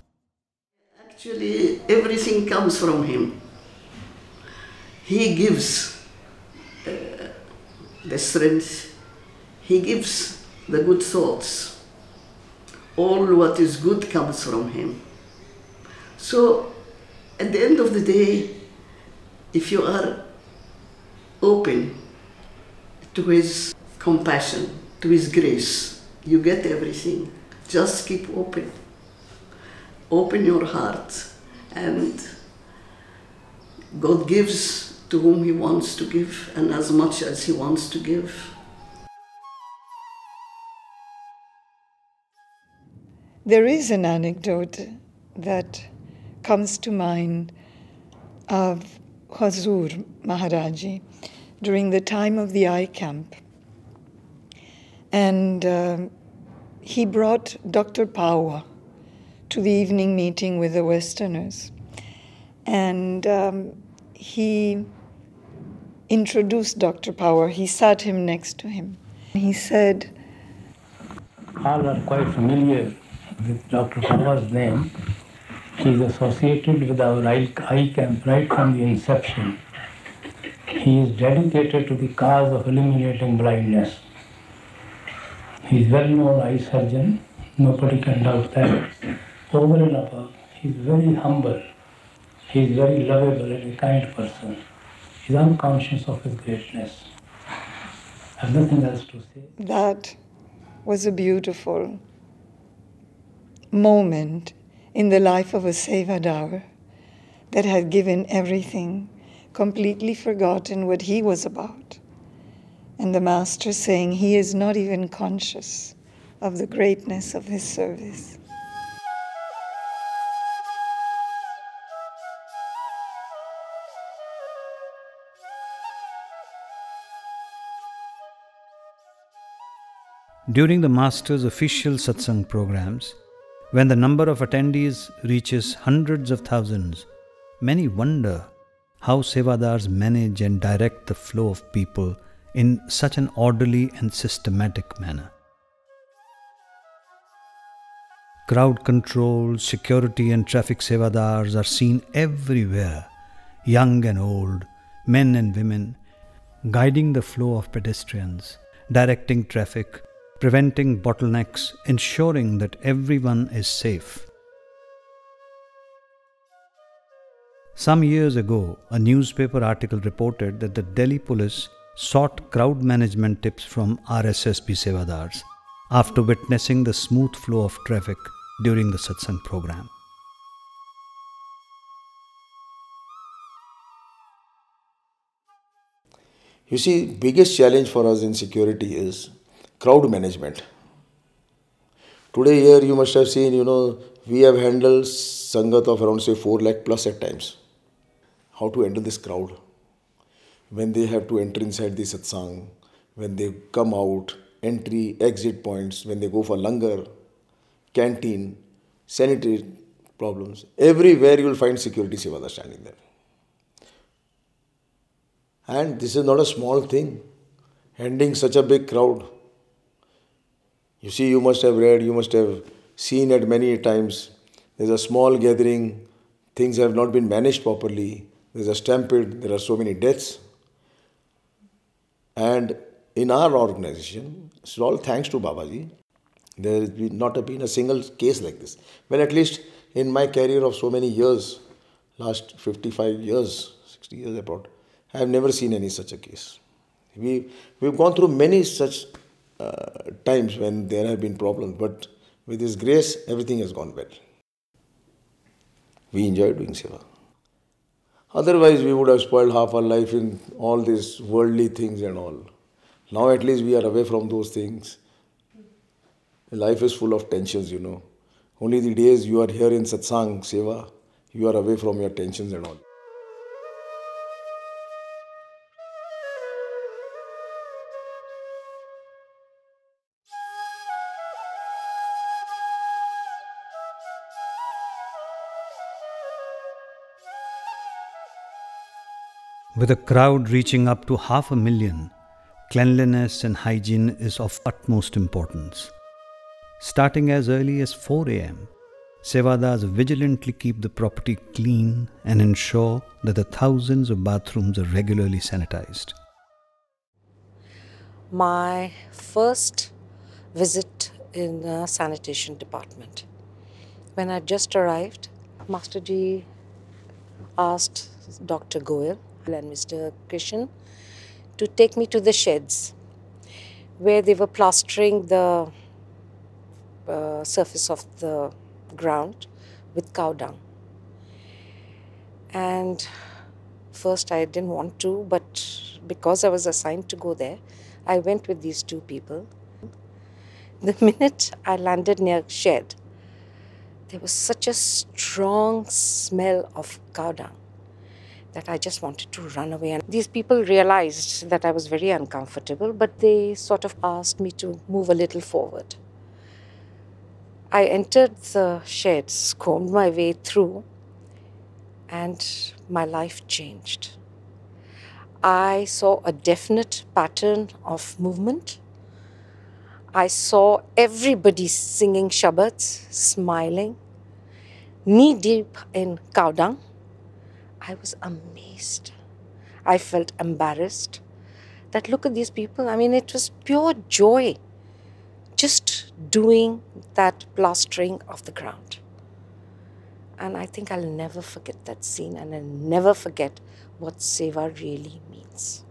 Actually, everything comes from Him. He gives uh, the strength, He gives the good thoughts. All what is good comes from Him. So, at the end of the day, if you are open to His compassion, to His grace. You get everything. Just keep open. Open your heart, and God gives to whom He wants to give and as much as He wants to give. There is an anecdote that comes to mind of Hazur Maharaj Ji during the time of the eye camp. And uh, he brought Dr. Power to the evening meeting with the Westerners. And um, he introduced Dr. Power. He sat him next to him. He said, All are quite familiar with Dr. Power's name. He is associated with our eye camp right from the inception. He is dedicated to the cause of eliminating blindness. He is well-known eye surgeon. Nobody can doubt that. Over and above, he is very humble. He is very lovable and a kind person. He is unconscious of his greatness. I have nothing else to say. That was a beautiful moment in the life of a Sevadar that had given everything, completely forgotten what he was about. And the Master saying he is not even conscious of the greatness of his service. During the Master's official satsang programs, when the number of attendees reaches hundreds of thousands, many wonder how Sevadars manage and direct the flow of people in such an orderly and systematic manner. Crowd control, security, and traffic Sevadars are seen everywhere, young and old, men and women, guiding the flow of pedestrians, directing traffic, preventing bottlenecks, ensuring that everyone is safe. Some years ago, a newspaper article reported that the Delhi police sought crowd management tips from RSSB Sevadars after witnessing the smooth flow of traffic during the satsang program. You see, biggest challenge for us in security is crowd management. Today here you must have seen, you know, we have handled Sangat of around say 4 lakh plus at times. How to enter this crowd? When they have to enter inside the satsang, when they come out, entry, exit points, when they go for langar, canteen, sanitary problems. Everywhere you will find security sevadar standing there. And this is not a small thing. Handling such a big crowd. You see, you must have read, you must have seen it many times. There's a small gathering, things have not been managed properly, there's a stampede, there are so many deaths. And in our organization, it's all thanks to Babaji, there has been not been a single case like this. Well, at least in my career of so many years, last 55 years, 60 years about, I have never seen any such a case. We, we've gone through many such uh, times when there have been problems, but with His grace, everything has gone well. We enjoy doing seva. Otherwise, we would have spoiled half our life in all these worldly things and all. Now, at least, we are away from those things. Life is full of tensions, you know. Only the days you are here in satsang, seva, you are away from your tensions and all. With a crowd reaching up to half a million, cleanliness and hygiene is of utmost importance. Starting as early as 4 am, Sevadars vigilantly keep the property clean and ensure that the thousands of bathrooms are regularly sanitized. My first visit in the sanitation department. When I just arrived, Masterji asked Dr. Goel and Mr. Krishan to take me to the sheds where they were plastering the uh, surface of the ground with cow dung. And first I didn't want to, but because I was assigned to go there, I went with these two people. The minute I landed near shed, there was such a strong smell of cow dung that I just wanted to run away. And these people realized that I was very uncomfortable, but they sort of asked me to move a little forward. I entered the sheds, combed my way through, and my life changed. I saw a definite pattern of movement. I saw everybody singing Shabads, smiling, knee deep in cow dung. I was amazed. I felt embarrassed that look at these people. I mean, it was pure joy just doing that plastering of the ground. And I think I'll never forget that scene and I'll never forget what Seva really means.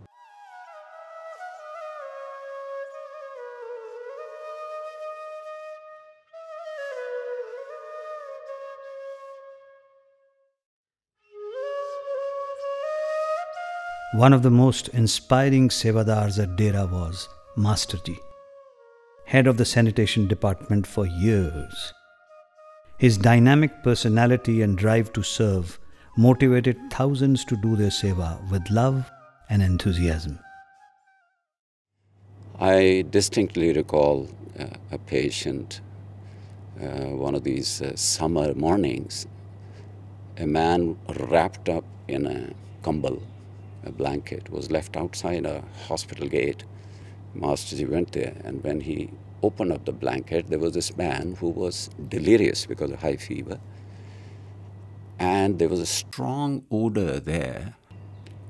One of the most inspiring Sevadars at Dera was Masterji, head of the sanitation department for years. His dynamic personality and drive to serve motivated thousands to do their seva with love and enthusiasm. I distinctly recall uh, a patient, uh, one of these uh, summer mornings, a man wrapped up in a kambal a blanket was left outside a hospital gate. Masterji went there, and when he opened up the blanket, there was this man who was delirious because of high fever. And there was a strong odor there,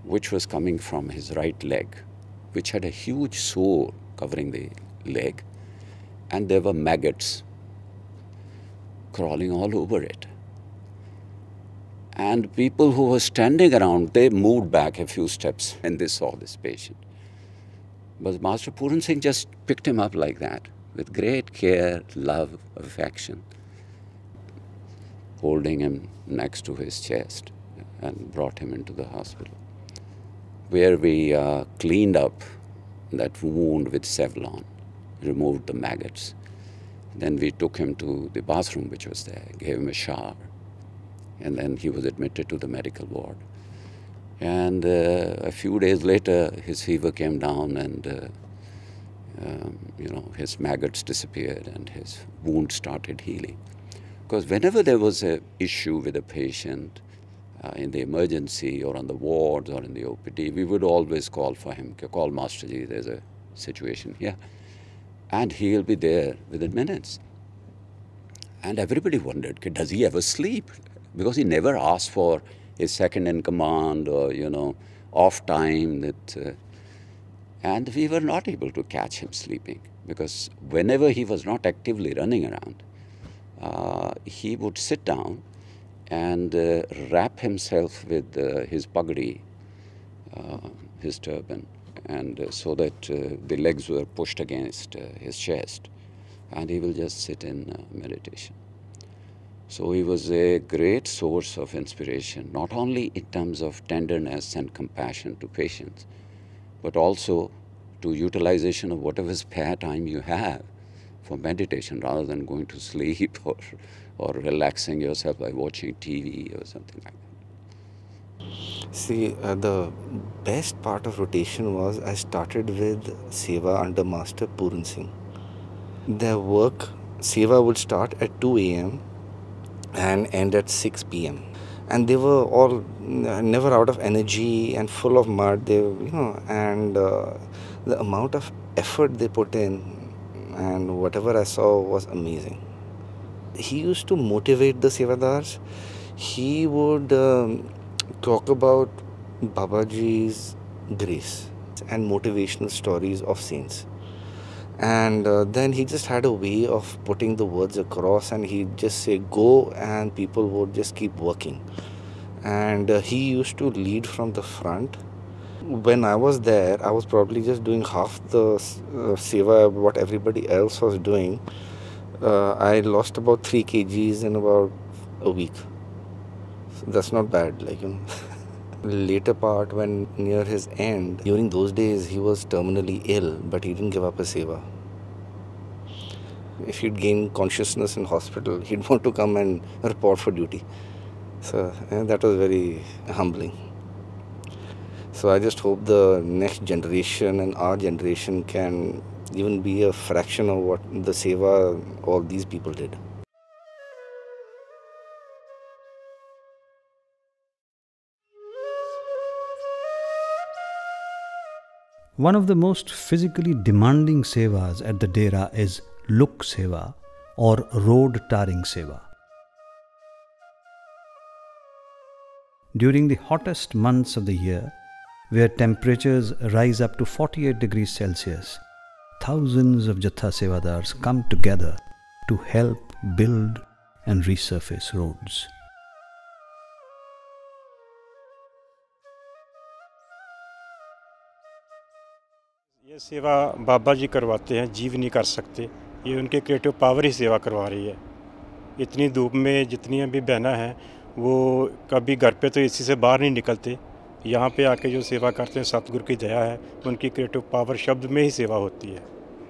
which was coming from his right leg, which had a huge sore covering the leg. And there were maggots crawling all over it. And people who were standing around, they moved back a few steps and they saw this patient. But Master Puran Singh just picked him up like that, with great care, love, affection, holding him next to his chest and brought him into the hospital, where we uh, cleaned up that wound with Savlon, removed the maggots. Then we took him to the bathroom which was there, gave him a shower and then he was admitted to the medical ward. And uh, a few days later, his fever came down and, uh, um, you know, his maggots disappeared and his wound started healing. Because whenever there was an issue with a patient uh, in the emergency or on the wards or in the OPD, we would always call for him, call Masterji, there's a situation here. And he'll be there within minutes. And everybody wondered, does he ever sleep? Because he never asked for a second in command or, you know, off time. That, uh, and we were not able to catch him sleeping because whenever he was not actively running around, uh, he would sit down and uh, wrap himself with uh, his pagadi, uh, his turban, and uh, so that the legs were pushed against his chest, and he will just sit in meditation. So he was a great source of inspiration, not only in terms of tenderness and compassion to patients, but also to utilization of whatever spare time you have for meditation rather than going to sleep or, or relaxing yourself by watching TV or something like that. See, uh, the best part of rotation was I started with Seva under Master Puran Singh. Their work, Seva would start at 2 a.m and end at 6 p.m. And they were all never out of energy and full of mud. They, you know, and uh, the amount of effort they put in, and whatever I saw was amazing. He used to motivate the Sevadars. He would um, talk about Babaji's grace and motivational stories of saints and uh, then he just had a way of putting the words across and he'd just say go and people would just keep working. And uh, he used to lead from the front. When i was there i was probably just doing half the uh, seva what everybody else was doing. Uh, i lost about 3 kgs in about a week. So that's not bad like you know later part when near his end during those days he was terminally ill but he didn't give up his seva. If he'd gain consciousness in hospital he'd want to come and report for duty. So yeah, that was very humbling. So i just hope the next generation and our generation can even be a fraction of what the seva all these people did One of the most physically demanding sevas at the Dera is Luk Seva or road tarring seva. During the hottest months of the year, where temperatures rise up to 48 degrees Celsius, thousands of Jatha Sevadars come together to help build and resurface roads. ये सेवा बाबा जी करवाते हैं, जीव नहीं कर सकते। ये उनके क्रिएटिव पावर ही सेवा करवा रही है। इतनी धूप में जितनी भी बहना हैं, वो कभी घर पे तो इसी से बाहर नहीं निकलते। यहाँ पे आके जो सेवा करते हैं, सतगुरु की दया है, उनकी क्रिएटिव पावर शब्द में ही सेवा होती है।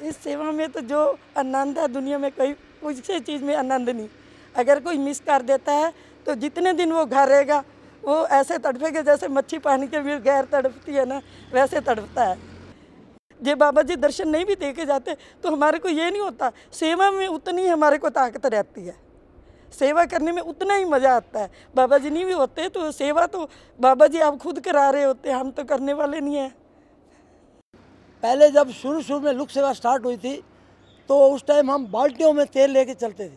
इस सेवा में तो जो आनंद है दुनिया में, कोई किसी चीज़ में आनंद नहीं। अगर कोई मिस कर देता है तो जितने दिन वो घर रहेगा, वो ऐसे तड़पेगा जैसे मच्छी पानी के भी गैर तड़पती है ना, वैसे तड़पता है। जे बाबा जी दर्शन नहीं भी दे के जाते तो हमारे को ये नहीं होता, सेवा में उतनी हमारे को ताकत रहती है। सेवा करने में उतना ही मज़ा आता है। बाबा जी नहीं भी होते तो सेवा तो बाबा जी आप खुद करा रहे होते, हम तो करने वाले नहीं हैं। पहले जब शुरू शुरू में लुक सेवा स्टार्ट हुई थी तो उस टाइम हम बाल्टियों में तेल लेके चलते थे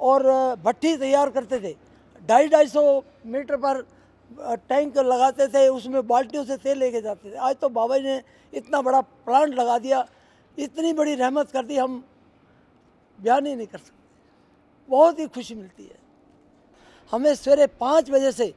और भट्टी तैयार करते थे। ढाई ढाई सौ मीटर पर टैंक लगाते थे, उसमें बाल्टियों से तेल लेके जाते थे। आज तो बाबा जी ने इतना बड़ा प्लांट लगा दिया, इतनी बड़ी रहमत कर दी, हम बयान ही नहीं कर सकते। बहुत ही खुशी मिलती है। हमें सवेरे पाँच बजे से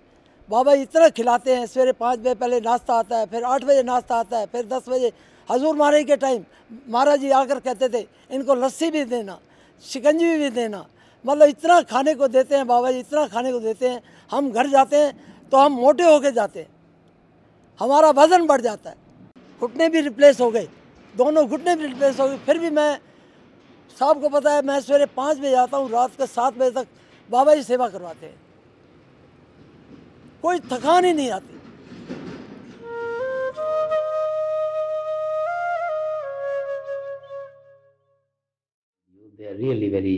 बाबा इतना खिलाते हैं, सवेरे पाँच बजे पहले नाश्ता आता है, फिर आठ बजे नाश्ता आता है, फिर दस बजे हजूर महाराज के टाइम महाराज जी आकर कहते थे, इनको लस्सी भी देना, शिकंजी भी देना। मतलब इतना खाने को देते हैं बाबा जी, इतना खाने को देते हैं। हम घर जाते हैं तो हम मोटे होके जाते हैं। हमारा वज़न बढ़ जाता है। घुटने भी रिप्लेस हो गए। दोनों घुटने भी रिप्लेस हो गए। फिर भी मैं साहब को पता है मैं सवेरे पाँच बजे आता हूँ रात के सात बजे तक बाबा जी सेवा करवाते हैं। कोई थकान ही नहीं आती। They are really very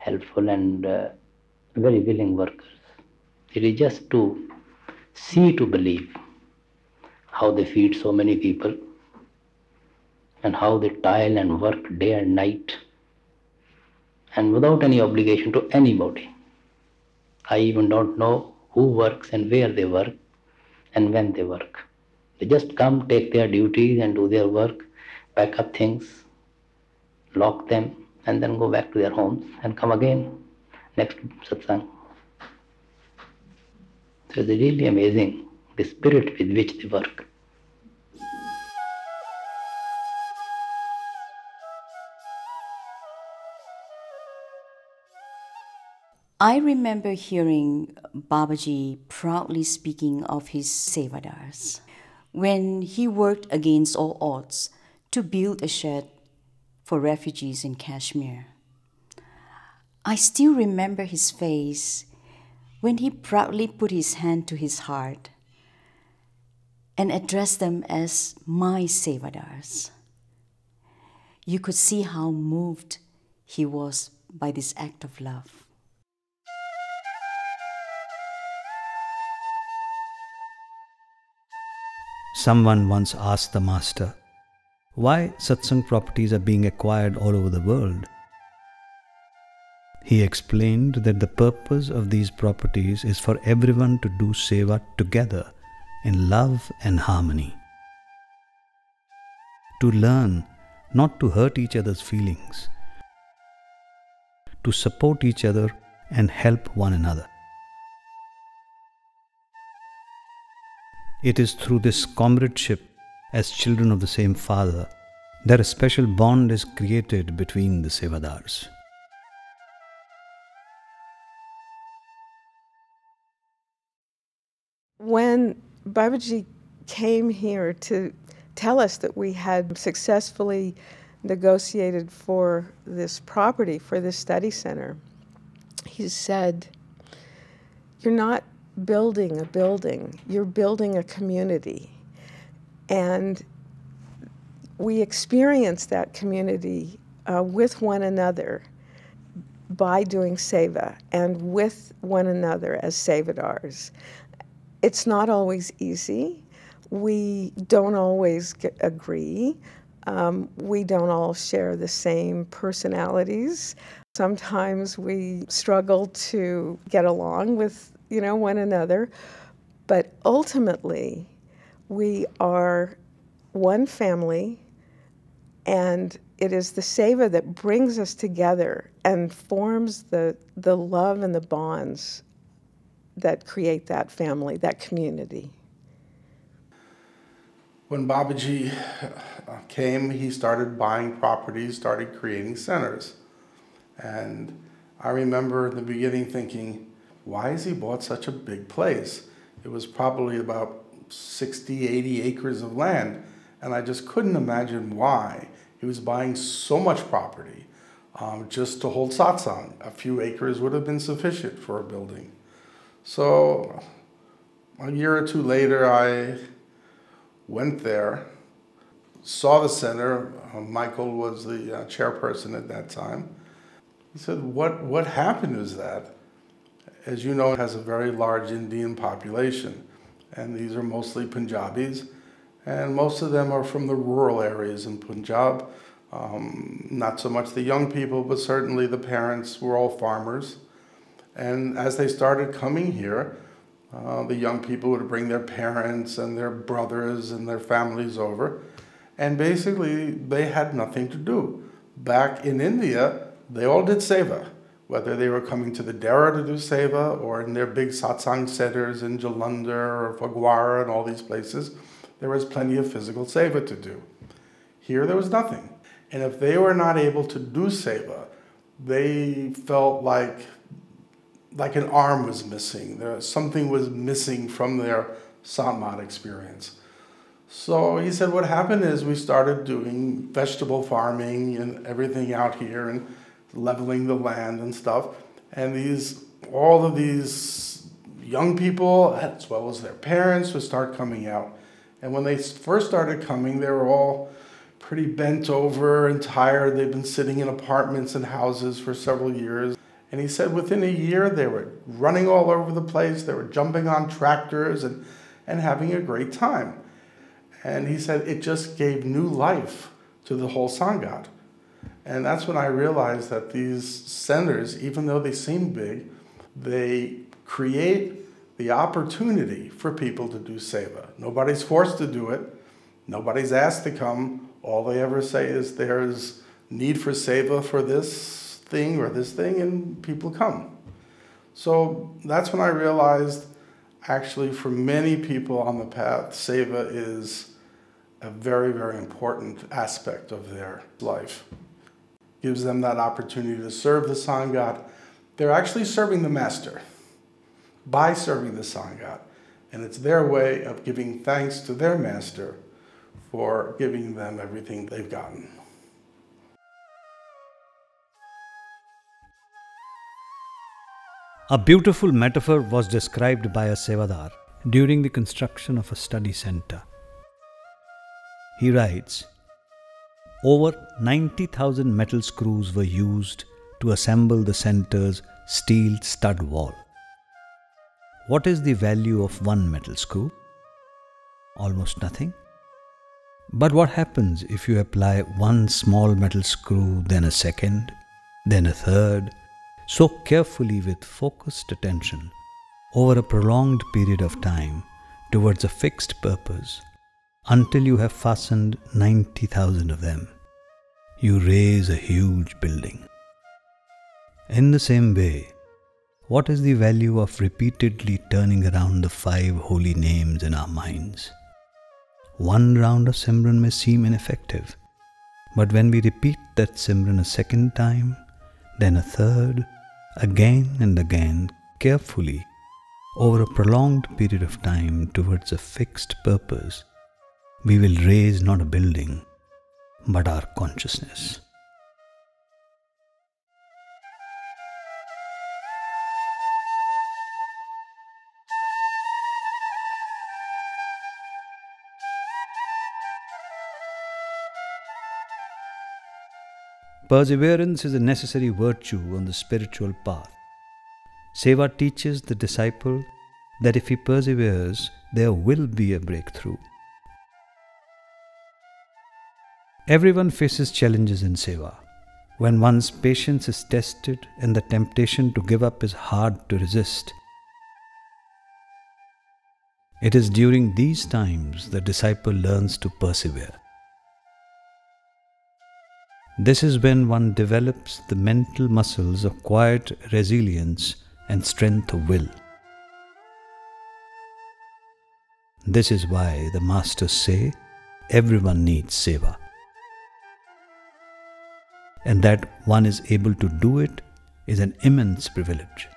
helpful and uh, very willing workers. It is just to see to believe how they feed so many people and how they toil and work day and night and without any obligation to anybody. I even don't know who works and where they work and when they work. They just come, take their duties and do their work, pack up things, lock them, and then go back to their homes and come again next satsang. So it's really amazing the spirit with which they work. I remember hearing Babaji proudly speaking of his Sevadars when he worked against all odds to build a shed for refugees in Kashmir. I still remember his face when he proudly put his hand to his heart and addressed them as my Sevadars. You could see how moved he was by this act of love. Someone once asked the Master, why satsang properties are being acquired all over the world. He explained that the purpose of these properties is for everyone to do seva together in love and harmony. To learn not to hurt each other's feelings, to support each other and help one another. It is through this comradeship as children of the same Father that a special bond is created between the Sevadars. When Babaji came here to tell us that we had successfully negotiated for this property, for this study center, he said, You're not building a building, you're building a community. And we experience that community uh, with one another by doing seva and with one another as sevadars. It's not always easy. we don't always get, agree. Um, we don't all share the same personalities. Sometimes we struggle to get along with, you know, one another. But ultimately, we are one family, and it is the Seva that brings us together and forms the, the love and the bonds that create that family, that community. When Babaji uh, came, he started buying properties, started creating centers. And I remember in the beginning thinking, why has he bought such a big place? It was probably about 60, 80 acres of land. And I just couldn't imagine why he was buying so much property um, just to hold satsang. A few acres would have been sufficient for a building. So a year or two later, I went there, saw the center. Uh, Michael was the uh, chairperson at that time. He said, what, what happened is that, as you know, it has a very large Indian population, and these are mostly Punjabis, and most of them are from the rural areas in Punjab. Um, not so much the young people, but certainly the parents were all farmers. And as they started coming here, uh, the young people would bring their parents and their brothers and their families over. And basically, they had nothing to do. Back in India, they all did seva, whether they were coming to the Dera to do seva or in their big satsang centers in Jalandhar or Phagwara and all these places, there was plenty of physical seva to do. Here, there was nothing. And if they were not able to do seva, they felt like like an arm was missing. There, something was missing from their samadhi experience. So he said, what happened is we started doing vegetable farming and everything out here and leveling the land and stuff. And these, all of these young people, as well as their parents, would start coming out. And when they first started coming, they were all pretty bent over and tired. They'd been sitting in apartments and houses for several years. And he said within a year they were running all over the place, they were jumping on tractors and, and having a great time. And he said it just gave new life to the whole Sangat. And that's when I realized that these centers, even though they seem big, they create the opportunity for people to do seva. Nobody's forced to do it. Nobody's asked to come. All they ever say is there's need for seva for this thing or this thing, and people come. So that's when I realized actually, for many people on the path, seva is a very, very important aspect of their life. Gives them that opportunity to serve the Sangat. They're actually serving the Master by serving the Sangat. And it's their way of giving thanks to their Master for giving them everything they've gotten. A beautiful metaphor was described by a Sevadar during the construction of a study center. He writes Over 90,000 metal screws were used to assemble the center's steel stud wall. What is the value of one metal screw? Almost nothing. But what happens if you apply one small metal screw, then a second, then a third, so carefully with focused attention over a prolonged period of time towards a fixed purpose until you have fastened 90,000 of them. You raise a huge building. In the same way, what is the value of repeatedly turning around the five holy names in our minds? One round of Simran may seem ineffective, but when we repeat that Simran a second time, then a third, again and again, carefully, over a prolonged period of time towards a fixed purpose, we will raise not a building, but our consciousness. Perseverance is a necessary virtue on the spiritual path. Seva teaches the disciple that if he perseveres, there will be a breakthrough. Everyone faces challenges in Seva. When one's patience is tested and the temptation to give up is hard to resist, it is during these times the disciple learns to persevere. This is when one develops the mental muscles of quiet resilience and strength of will. This is why the masters say everyone needs seva. And that one is able to do it is an immense privilege.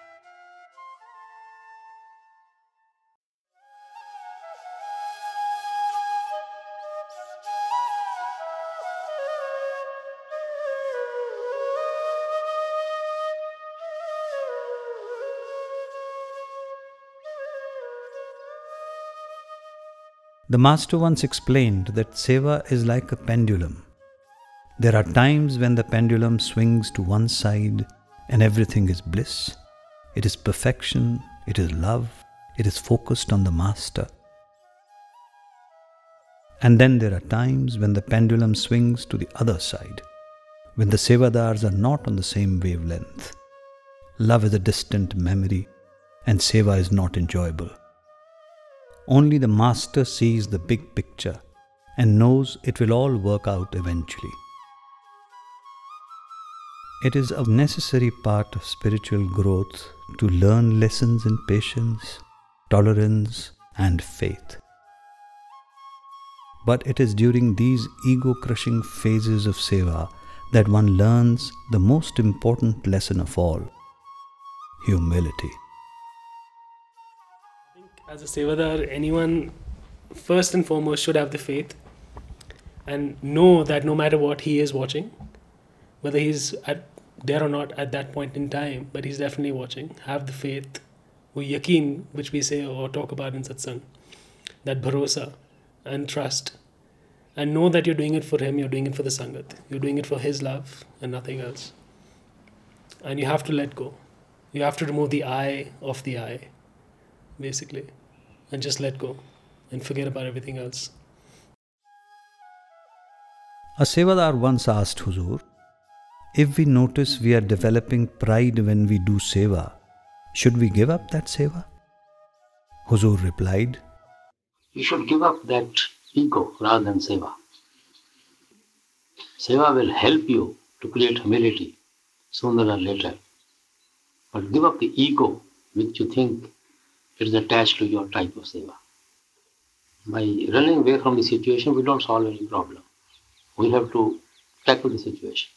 The master once explained that seva is like a pendulum. There are times when the pendulum swings to one side and everything is bliss. It is perfection, it is love, it is focused on the master. And then there are times when the pendulum swings to the other side, when the sevadars are not on the same wavelength. Love is a distant memory and seva is not enjoyable. Only the Master sees the big picture and knows it will all work out eventually. It is a necessary part of spiritual growth to learn lessons in patience, tolerance, and faith. But it is during these ego crushing phases of seva that one learns the most important lesson of all humility as a Sevadar, anyone first and foremost should have the faith and know that no matter what he is watching, whether he's at, there or not at that point in time, but he's definitely watching. Have the faith, or yakin, which we say or talk about in satsang, that bharosa and trust. And know that you're doing it for him, you're doing it for the sangat, you're doing it for his love and nothing else. And you have to let go. You have to remove the eye of the eye, basically and just let go and forget about everything else. A Sevadar once asked Hazur, if we notice we are developing pride when we do seva, should we give up that seva? Hazur replied, You should give up that ego rather than seva. Seva will help you to create humility sooner or later. But give up the ego which you think it is attached to your type of seva. By running away from the situation, we don't solve any problem. We have to tackle the situation.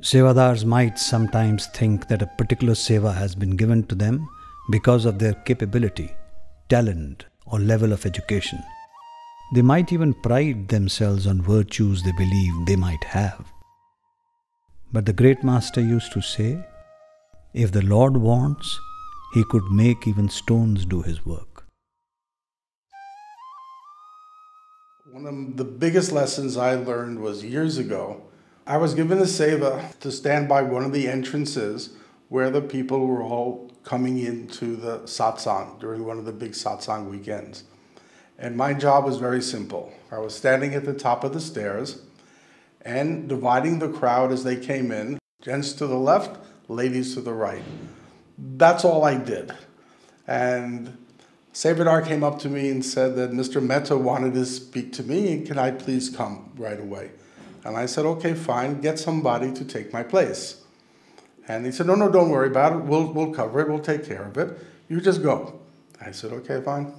Sevadars might sometimes think that a particular seva has been given to them because of their capability, talent, or level of education. They might even pride themselves on virtues they believe they might have. But the great master used to say, if the Lord wants, He could make even stones do His work. One of the biggest lessons I learned was years ago. I was given a seva to stand by one of the entrances where the people were all coming into the satsang during one of the big satsang weekends. And my job was very simple. I was standing at the top of the stairs and dividing the crowd as they came in, gents to the left, ladies to the right. That's all I did. And Sevadar came up to me and said that Mr. Mehta wanted to speak to me, and can I please come right away? And I said, okay, fine, get somebody to take my place. And he said, no, no, don't worry about it. We'll, we'll cover it. We'll take care of it. You just go. I said, okay, fine.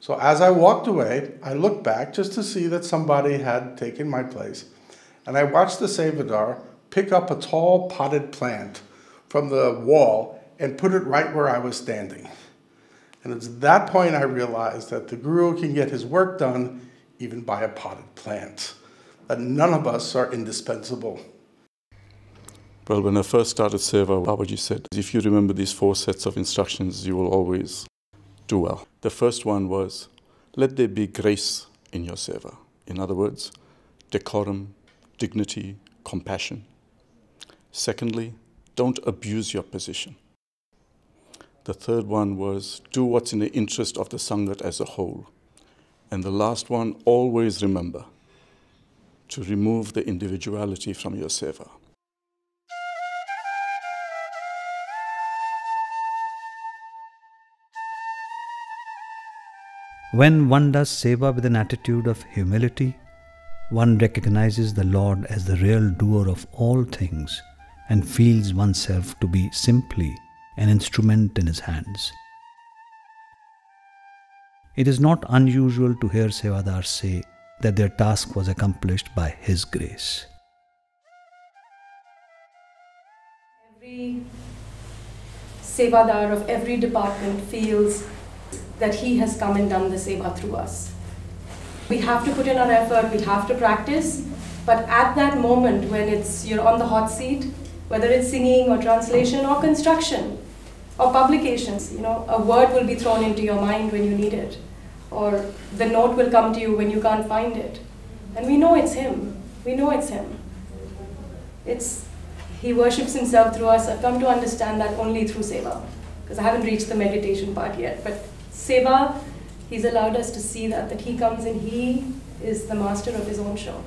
So as I walked away, I looked back just to see that somebody had taken my place. And I watched the Sevadar pick up a tall potted plant from the wall and put it right where I was standing. And it's that point I realized that the guru can get his work done even by a potted plant, that none of us are indispensable. Well, when I first started Seva, Babaji said, if you remember these four sets of instructions, you will always do well. The first one was, let there be grace in your Seva. In other words, decorum, dignity, compassion. Secondly, don't abuse your position. The third one was do what's in the interest of the Sangat as a whole. And the last one, always remember to remove the individuality from your seva. When one does seva with an attitude of humility, one recognizes the Lord as the real doer of all things and feels oneself to be simply an instrument in his hands. It is not unusual to hear Sevadars say that their task was accomplished by His grace. Every Sevadar of every department feels that he has come and done the seva through us. We have to put in our effort, we have to practice, but at that moment when it's you're on the hot seat, whether it's singing or translation or construction or publications, you know, a word will be thrown into your mind when you need it or the note will come to you when you can't find it. And we know it's Him. We know it's Him. It's He worships Himself through us. I've come to understand that only through Seva, because I haven't reached the meditation part yet. But Seva, He's allowed us to see that, that He comes and He is the master of His own show.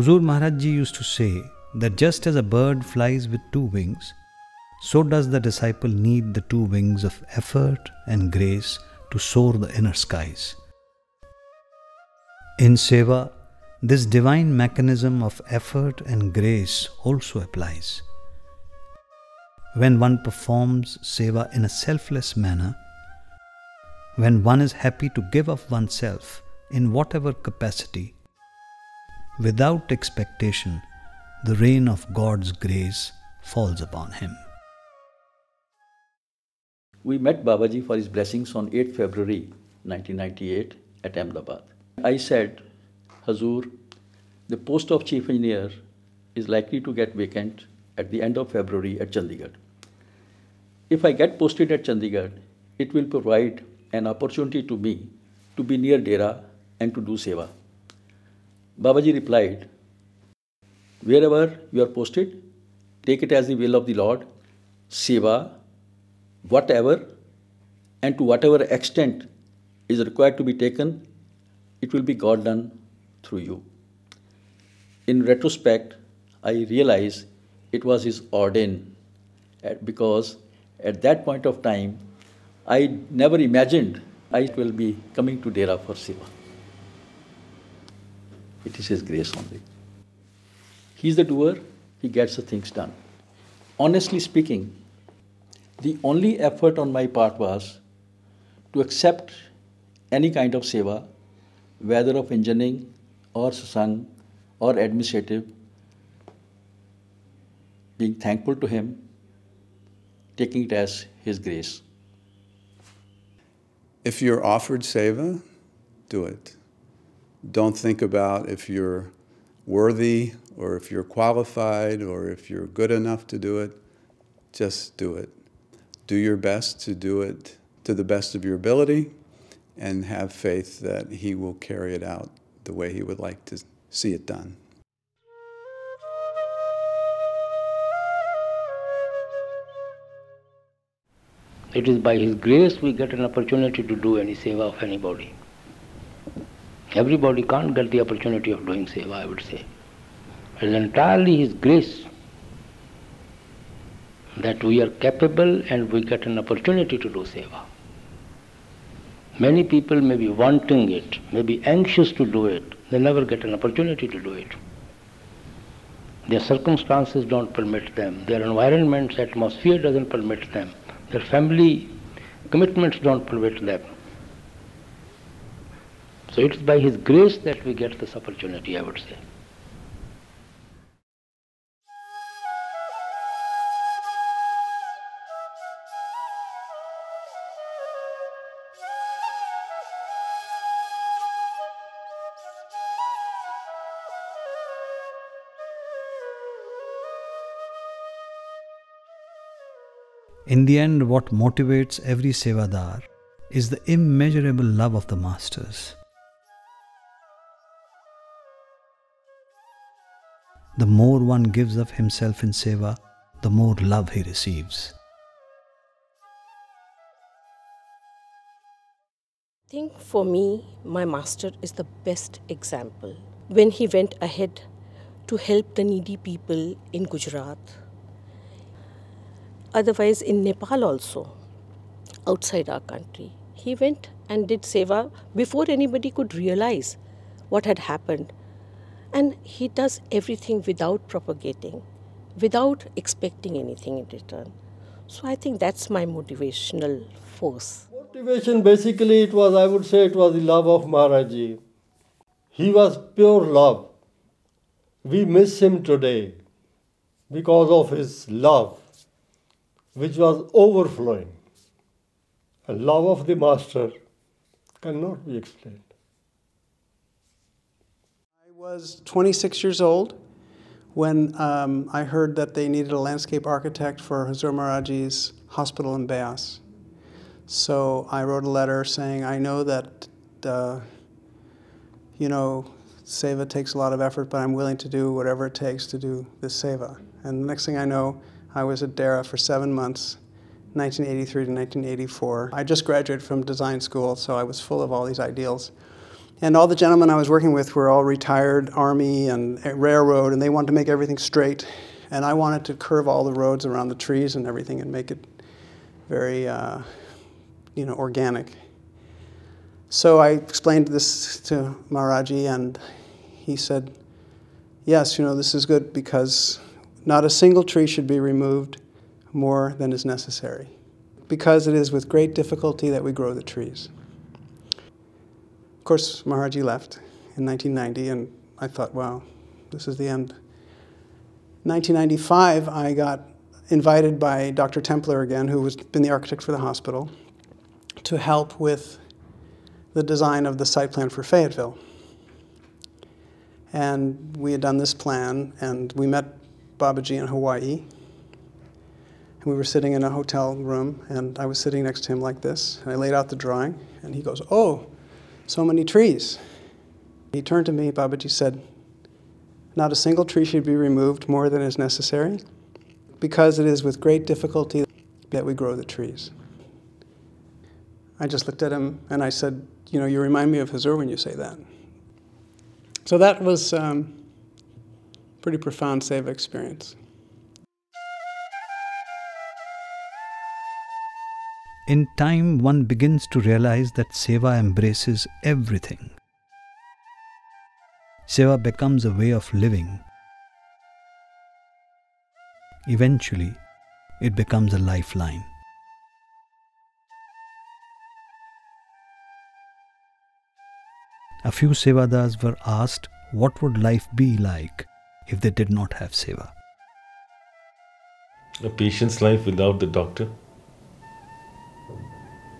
Hazur Maharaj Ji used to say that just as a bird flies with two wings, so does the disciple need the two wings of effort and grace to soar the inner skies. In Seva, this divine mechanism of effort and grace also applies. When one performs Seva in a selfless manner, when one is happy to give of oneself in whatever capacity, without expectation, the rain of God's grace falls upon him. We met Babaji for his blessings on 8 February 1998 at Ahmedabad. I said, Hazur, the post of chief engineer is likely to get vacant at the end of February at Chandigarh. If I get posted at Chandigarh, it will provide an opportunity to me to be near Dera and to do seva. Babaji replied, Wherever you are posted, take it as the will of the Lord, seva, whatever, and to whatever extent is required to be taken, it will be God done through you. In retrospect, I realize it was His ordain because at that point of time, I never imagined I will be coming to Dera for Seva. It is His grace only. He's the doer, He gets the things done. Honestly speaking, the only effort on my part was to accept any kind of seva, whether of engineering or satsang or administrative, being thankful to Him, taking it as His grace. If you're offered seva, do it. Don't think about if you're worthy or if you're qualified or if you're good enough to do it. Just do it. Do your best to do it to the best of your ability and have faith that He will carry it out the way He would like to see it done. It is by His grace we get an opportunity to do any seva of anybody. Everybody can't get the opportunity of doing seva, I would say. It is entirely His grace that we are capable and we get an opportunity to do seva. Many people may be wanting it, may be anxious to do it, they never get an opportunity to do it. Their circumstances don't permit them, their environment's atmosphere doesn't permit them, their family commitments don't permit them. So it's by His grace that we get this opportunity, I would say. In the end, what motivates every sevadar is the immeasurable love of the masters. The more one gives of himself in Seva, the more love he receives. I think for me, my master is the best example. When he went ahead to help the needy people in Gujarat, otherwise in Nepal also, outside our country, he went and did seva before anybody could realize what had happened. And he does everything without propagating, without expecting anything in return. So I think that's my motivational force. Motivation basically it was I would say it was the love of Maharaji. He was pure love. We miss him today because of his love, which was overflowing. A love of the master cannot be explained. Was 26 years old when um, I heard that they needed a landscape architect for Hazur Maharaji's hospital in Beas. So I wrote a letter saying, I know that, uh, you know, seva takes a lot of effort, but I'm willing to do whatever it takes to do this seva. And the next thing I know, I was at Dera for seven months, 1983 to 1984. I just graduated from design school, so I was full of all these ideals. And all the gentlemen I was working with were all retired Army and railroad, and they wanted to make everything straight. And I wanted to curve all the roads around the trees and everything and make it very uh, you know, organic. So I explained this to Maharaji, and he said, yes, you know, this is good because not a single tree should be removed more than is necessary, because it is with great difficulty that we grow the trees. Of course, Maharaji left in 1990, and I thought, wow, this is the end. 1995, I got invited by Dr. Templer again, who has been the architect for the hospital, to help with the design of the site plan for Fayetteville. And we had done this plan, and we met Babaji in Hawaii. And we were sitting in a hotel room, and I was sitting next to him like this. And I laid out the drawing, and he goes, Oh, so many trees. He turned to me, Babaji said, Not a single tree should be removed more than is necessary, because it is with great difficulty that we grow the trees. I just looked at him and I said, You know, you remind me of Hazur when you say that. So that was um, pretty profound Seva experience. In time, one begins to realize that Seva embraces everything. Seva becomes a way of living. Eventually, it becomes a lifeline. A few Sevadars were asked what would life be like if they did not have Seva. A patient's life without the doctor,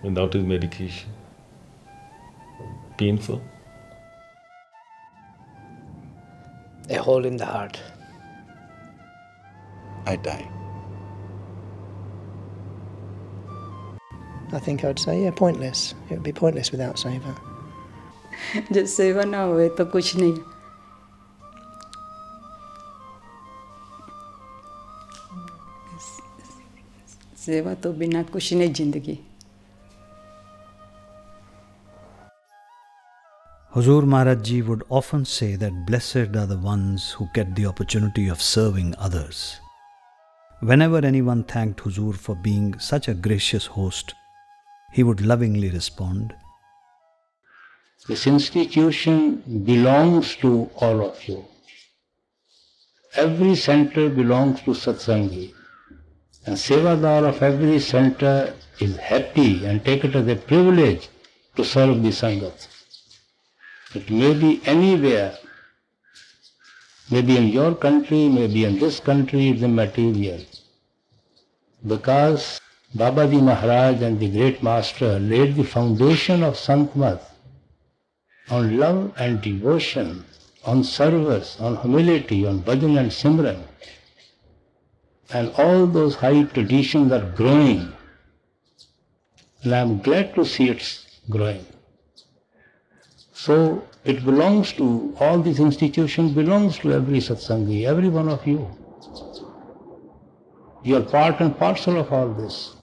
without his medication. Painful. A hole in the heart. I die. I think I'd say, yeah, pointless. It would be pointless without Seva. Just सेवा ना होए तो Seva नहीं सेवा तो बिना कुछ नहीं Hazur Maharaj Ji would often say that blessed are the ones who get the opportunity of serving others. Whenever anyone thanked Hazur for being such a gracious host, he would lovingly respond, This institution belongs to all of you. Every center belongs to Satsangi. And Sevadar of every center is happy and take it as a privilege to serve the Sangat. It may be anywhere, maybe in your country, maybe in this country, it's material. Because Babaji Maharaj and the great master laid the foundation of Santmat on love and devotion, on service, on humility, on bhajan and simran. And all those high traditions are growing. And I'm glad to see it's growing. So it belongs to, all these institutions belongs to every satsangi, every one of you. You are part and parcel of all this.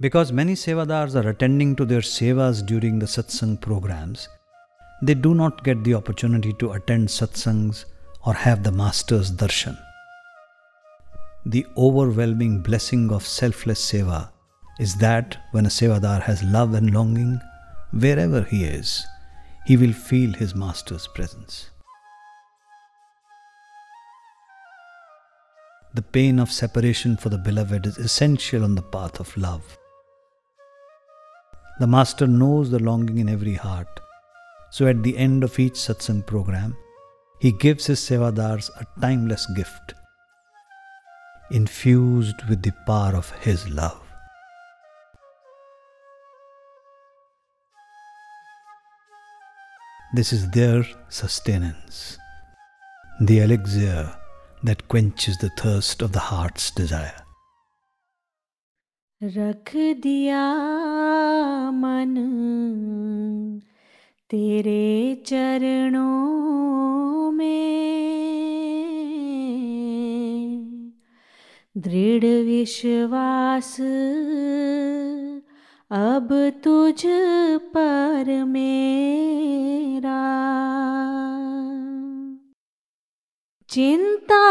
Because many sevadars are attending to their sevas during the satsang programs, they do not get the opportunity to attend satsangs or have the master's darshan. The overwhelming blessing of selfless seva is that when a sevadar has love and longing, wherever he is, he will feel his master's presence. The pain of separation for the beloved is essential on the path of love. The Master knows the longing in every heart. So at the end of each satsang program, he gives his sevadars a timeless gift, infused with the power of his love. This is their sustenance, the elixir that quenches the thirst of the heart's desire. रख दिया मन तेरे चरणों में दृढ़ विश्वास अब तुझ पर मेरा। चिंता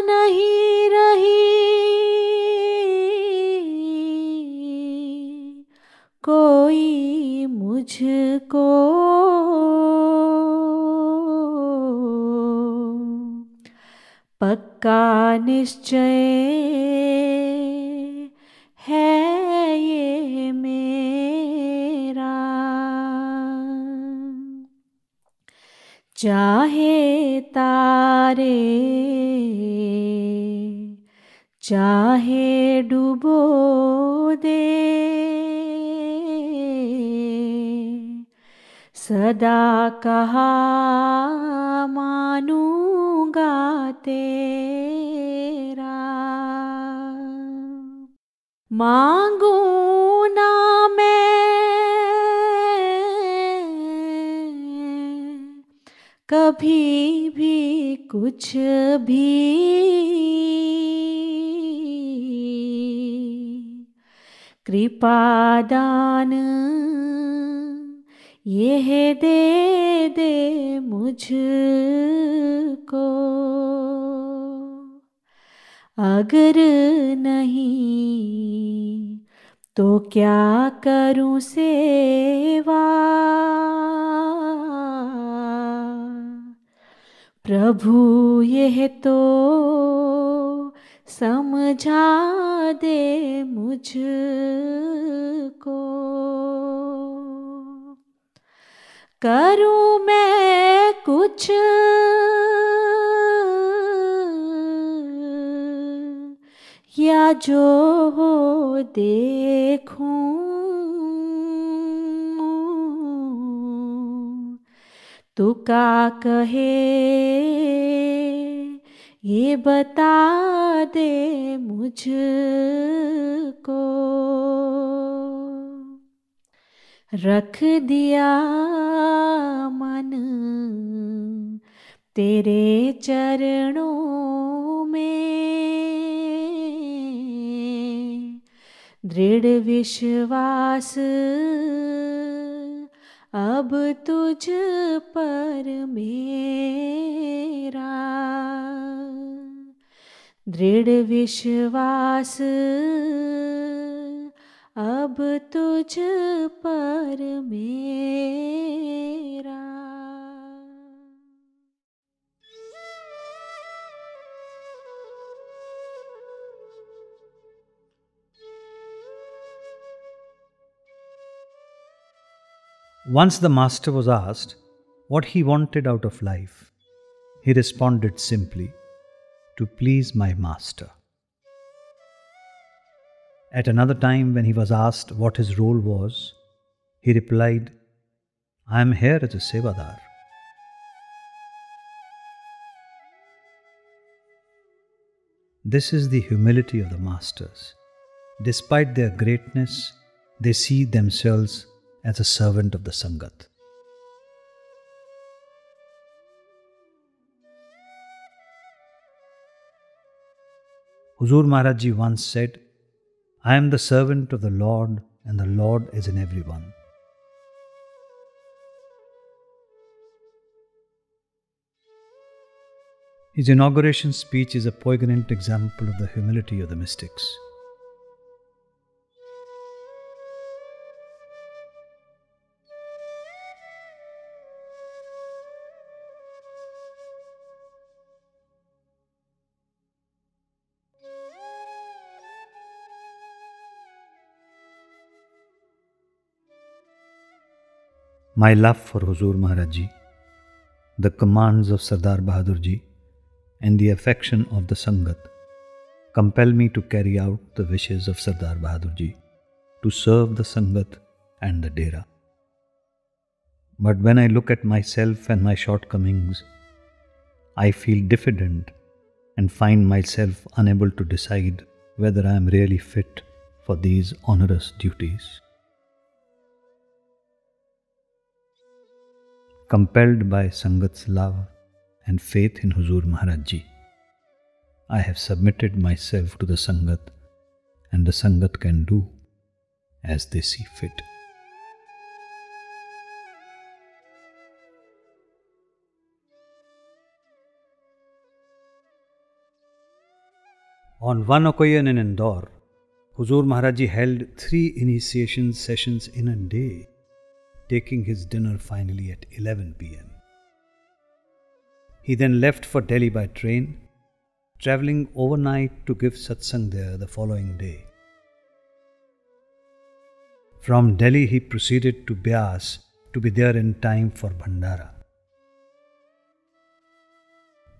नहीं रही मुझको। पक्का निश्चय है ये मेरा। चाहे तारे चाहे डुबो दे सदा कहा मानूँगा तेरा। मांगू ना मैं कभी भी कुछ भी। यह दे दे मुझको। अगर नहीं तो क्या करूँ सेवा? प्रभु, यह तो समझा दे मुझको। करूँ मैं कुछ? या जो हो देखूँ तू का कहे ये बता दे मुझको। रख दिया मन। तेरे चरणों में दृढ़ विश्वास अब तुझ पर मेरा। दृढ़ विश्वास अब तुझ पर मेरा Once the Master was asked what he wanted out of life, he responded simply, To please my Master. At another time, when he was asked what his role was, he replied, I am here as a Sevadar. This is the humility of the Masters. Despite their greatness, they see themselves as a servant of the Sangat. Hazur Maharaj Ji once said, I am the servant of the Lord, and the Lord is in everyone. His inauguration speech is a poignant example of the humility of the mystics. My love for Hazur Maharaj Ji, the commands of Sardar Bahadur Ji, and the affection of the Sangat compel me to carry out the wishes of Sardar Bahadur Ji to serve the Sangat and the Dera. But when I look at myself and my shortcomings, I feel diffident and find myself unable to decide whether I am really fit for these onerous duties. Compelled by Sangat's love and faith in Hazur Maharaj Ji. I have submitted myself to the Sangat, and the Sangat can do as they see fit. On one occasion in Indore, Hazur Maharaj Ji held three initiation sessions in a day taking his dinner finally at 11 pm. He then left for Delhi by train, traveling overnight to give satsang there the following day. From Delhi, he proceeded to Beas to be there in time for Bhandara.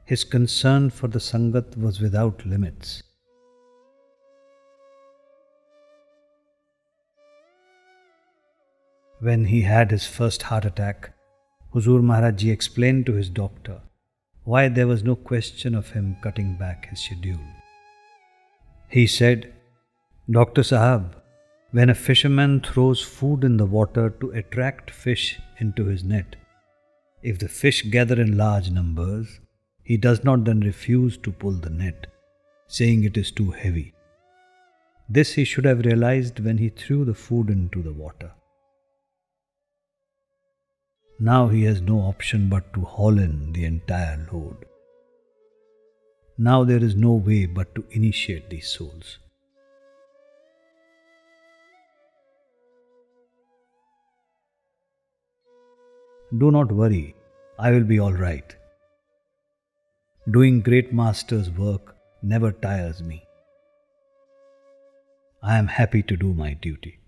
His concern for the Sangat was without limits. When he had his first heart attack, Hazur Maharaj Ji explained to his doctor why there was no question of him cutting back his schedule. He said, Dr. Sahab, when a fisherman throws food in the water to attract fish into his net, if the fish gather in large numbers, he does not then refuse to pull the net, saying it is too heavy. This he should have realized when he threw the food into the water. Now he has no option but to haul in the entire load. Now there is no way but to initiate these souls. Do not worry, I will be all right. Doing great master's work never tires me. I am happy to do my duty.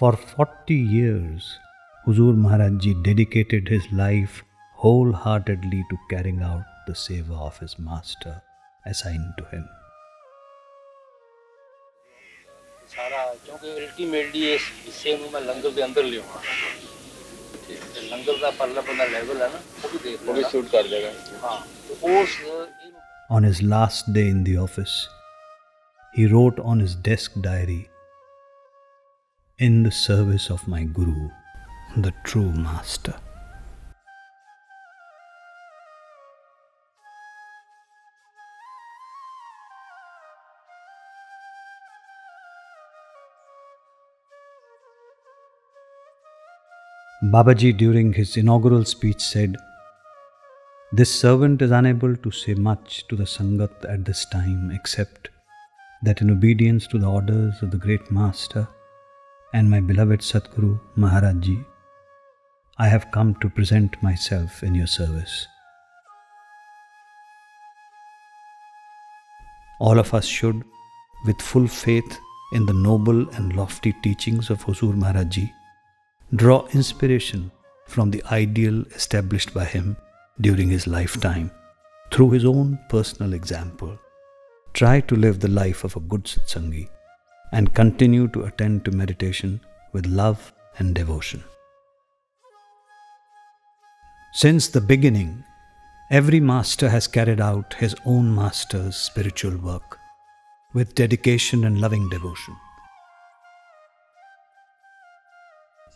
For 40 years, Hazur Maharaj Ji dedicated his life wholeheartedly to carrying out the seva of his master assigned to him. on his last day in the office he wrote on his desk diary in the service of my Guru, the true Master. Babaji, during his inaugural speech, said, This servant is unable to say much to the Sangat at this time except that in obedience to the orders of the great master, and my beloved Satguru Maharaj Ji, I have come to present myself in your service. All of us should, with full faith in the noble and lofty teachings of Hazur Maharaj Ji, draw inspiration from the ideal established by him during his lifetime through his own personal example. Try to live the life of a good satsangi and continue to attend to meditation with love and devotion. Since the beginning, every master has carried out his own master's spiritual work with dedication and loving devotion.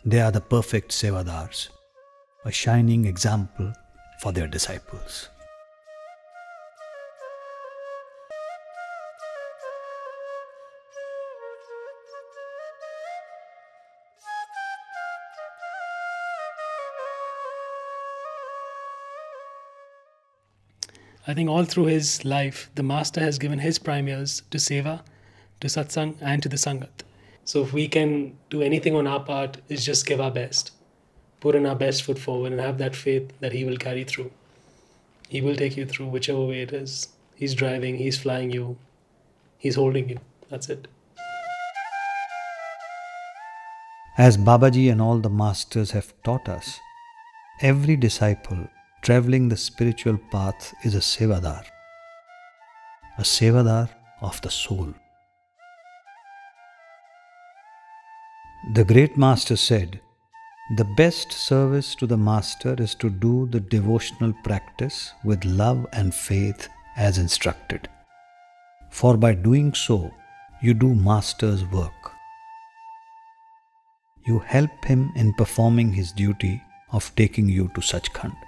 They are the perfect Sevadars, a shining example for their disciples. I think all through his life, the Master has given his prime years to Seva, to Satsang, and to the Sangat. So if we can do anything on our part, is just give our best, put in our best foot forward, and have that faith that He will carry through. He will take you through whichever way it is. He's driving, He's flying you, He's holding you. That's it. As Babaji and all the masters have taught us, every disciple traveling the spiritual path is a sevadar, a sevadar of the soul. The great master said, The best service to the master is to do the devotional practice with love and faith as instructed. For by doing so, you do master's work. You help him in performing his duty of taking you to Sachkhand.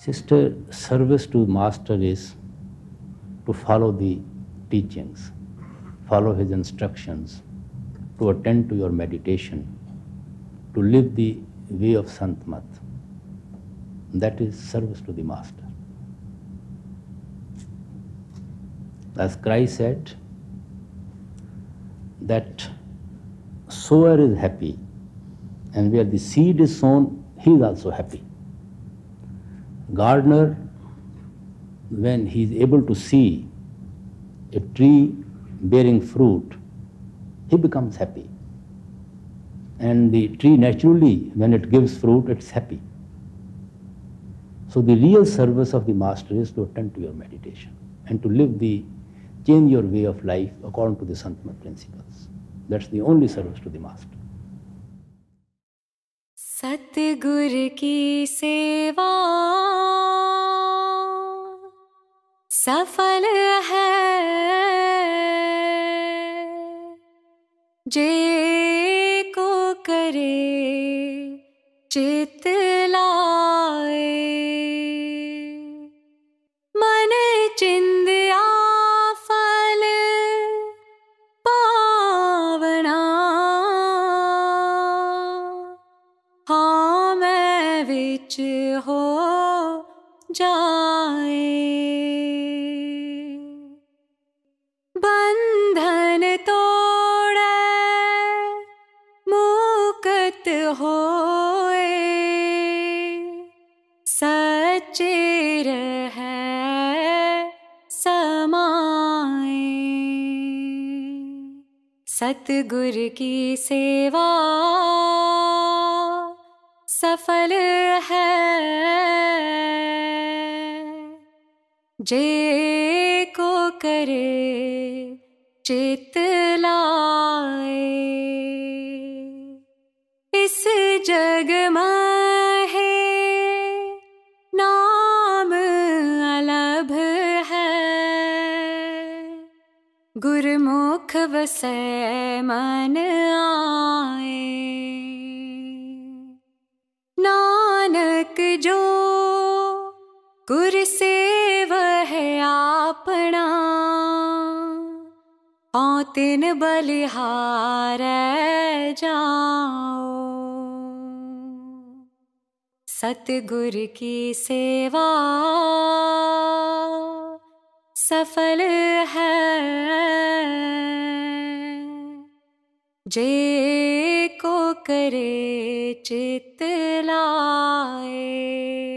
Sister, service to Master is to follow the teachings, follow his instructions, to attend to your meditation, to live the way of Santmat. That is service to the Master. As Christ said, that sower is happy, and where the seed is sown, he is also happy gardener, when he is able to see a tree bearing fruit, he becomes happy. And the tree naturally, when it gives fruit, it's happy. So the real service of the master is to attend to your meditation and to live the change your way of life according to the Santmat principles. That's the only service to the master. सतगुर की सेवा। सफल है। जे को करे चित सतगुर की सेवा। सफल है। जे को करे चित वसै मन आए। नानक जो गुर सेव है आपना तिन बलिहार जाओ। सतगुर की सेवा सफल है। जे को करे चित लाए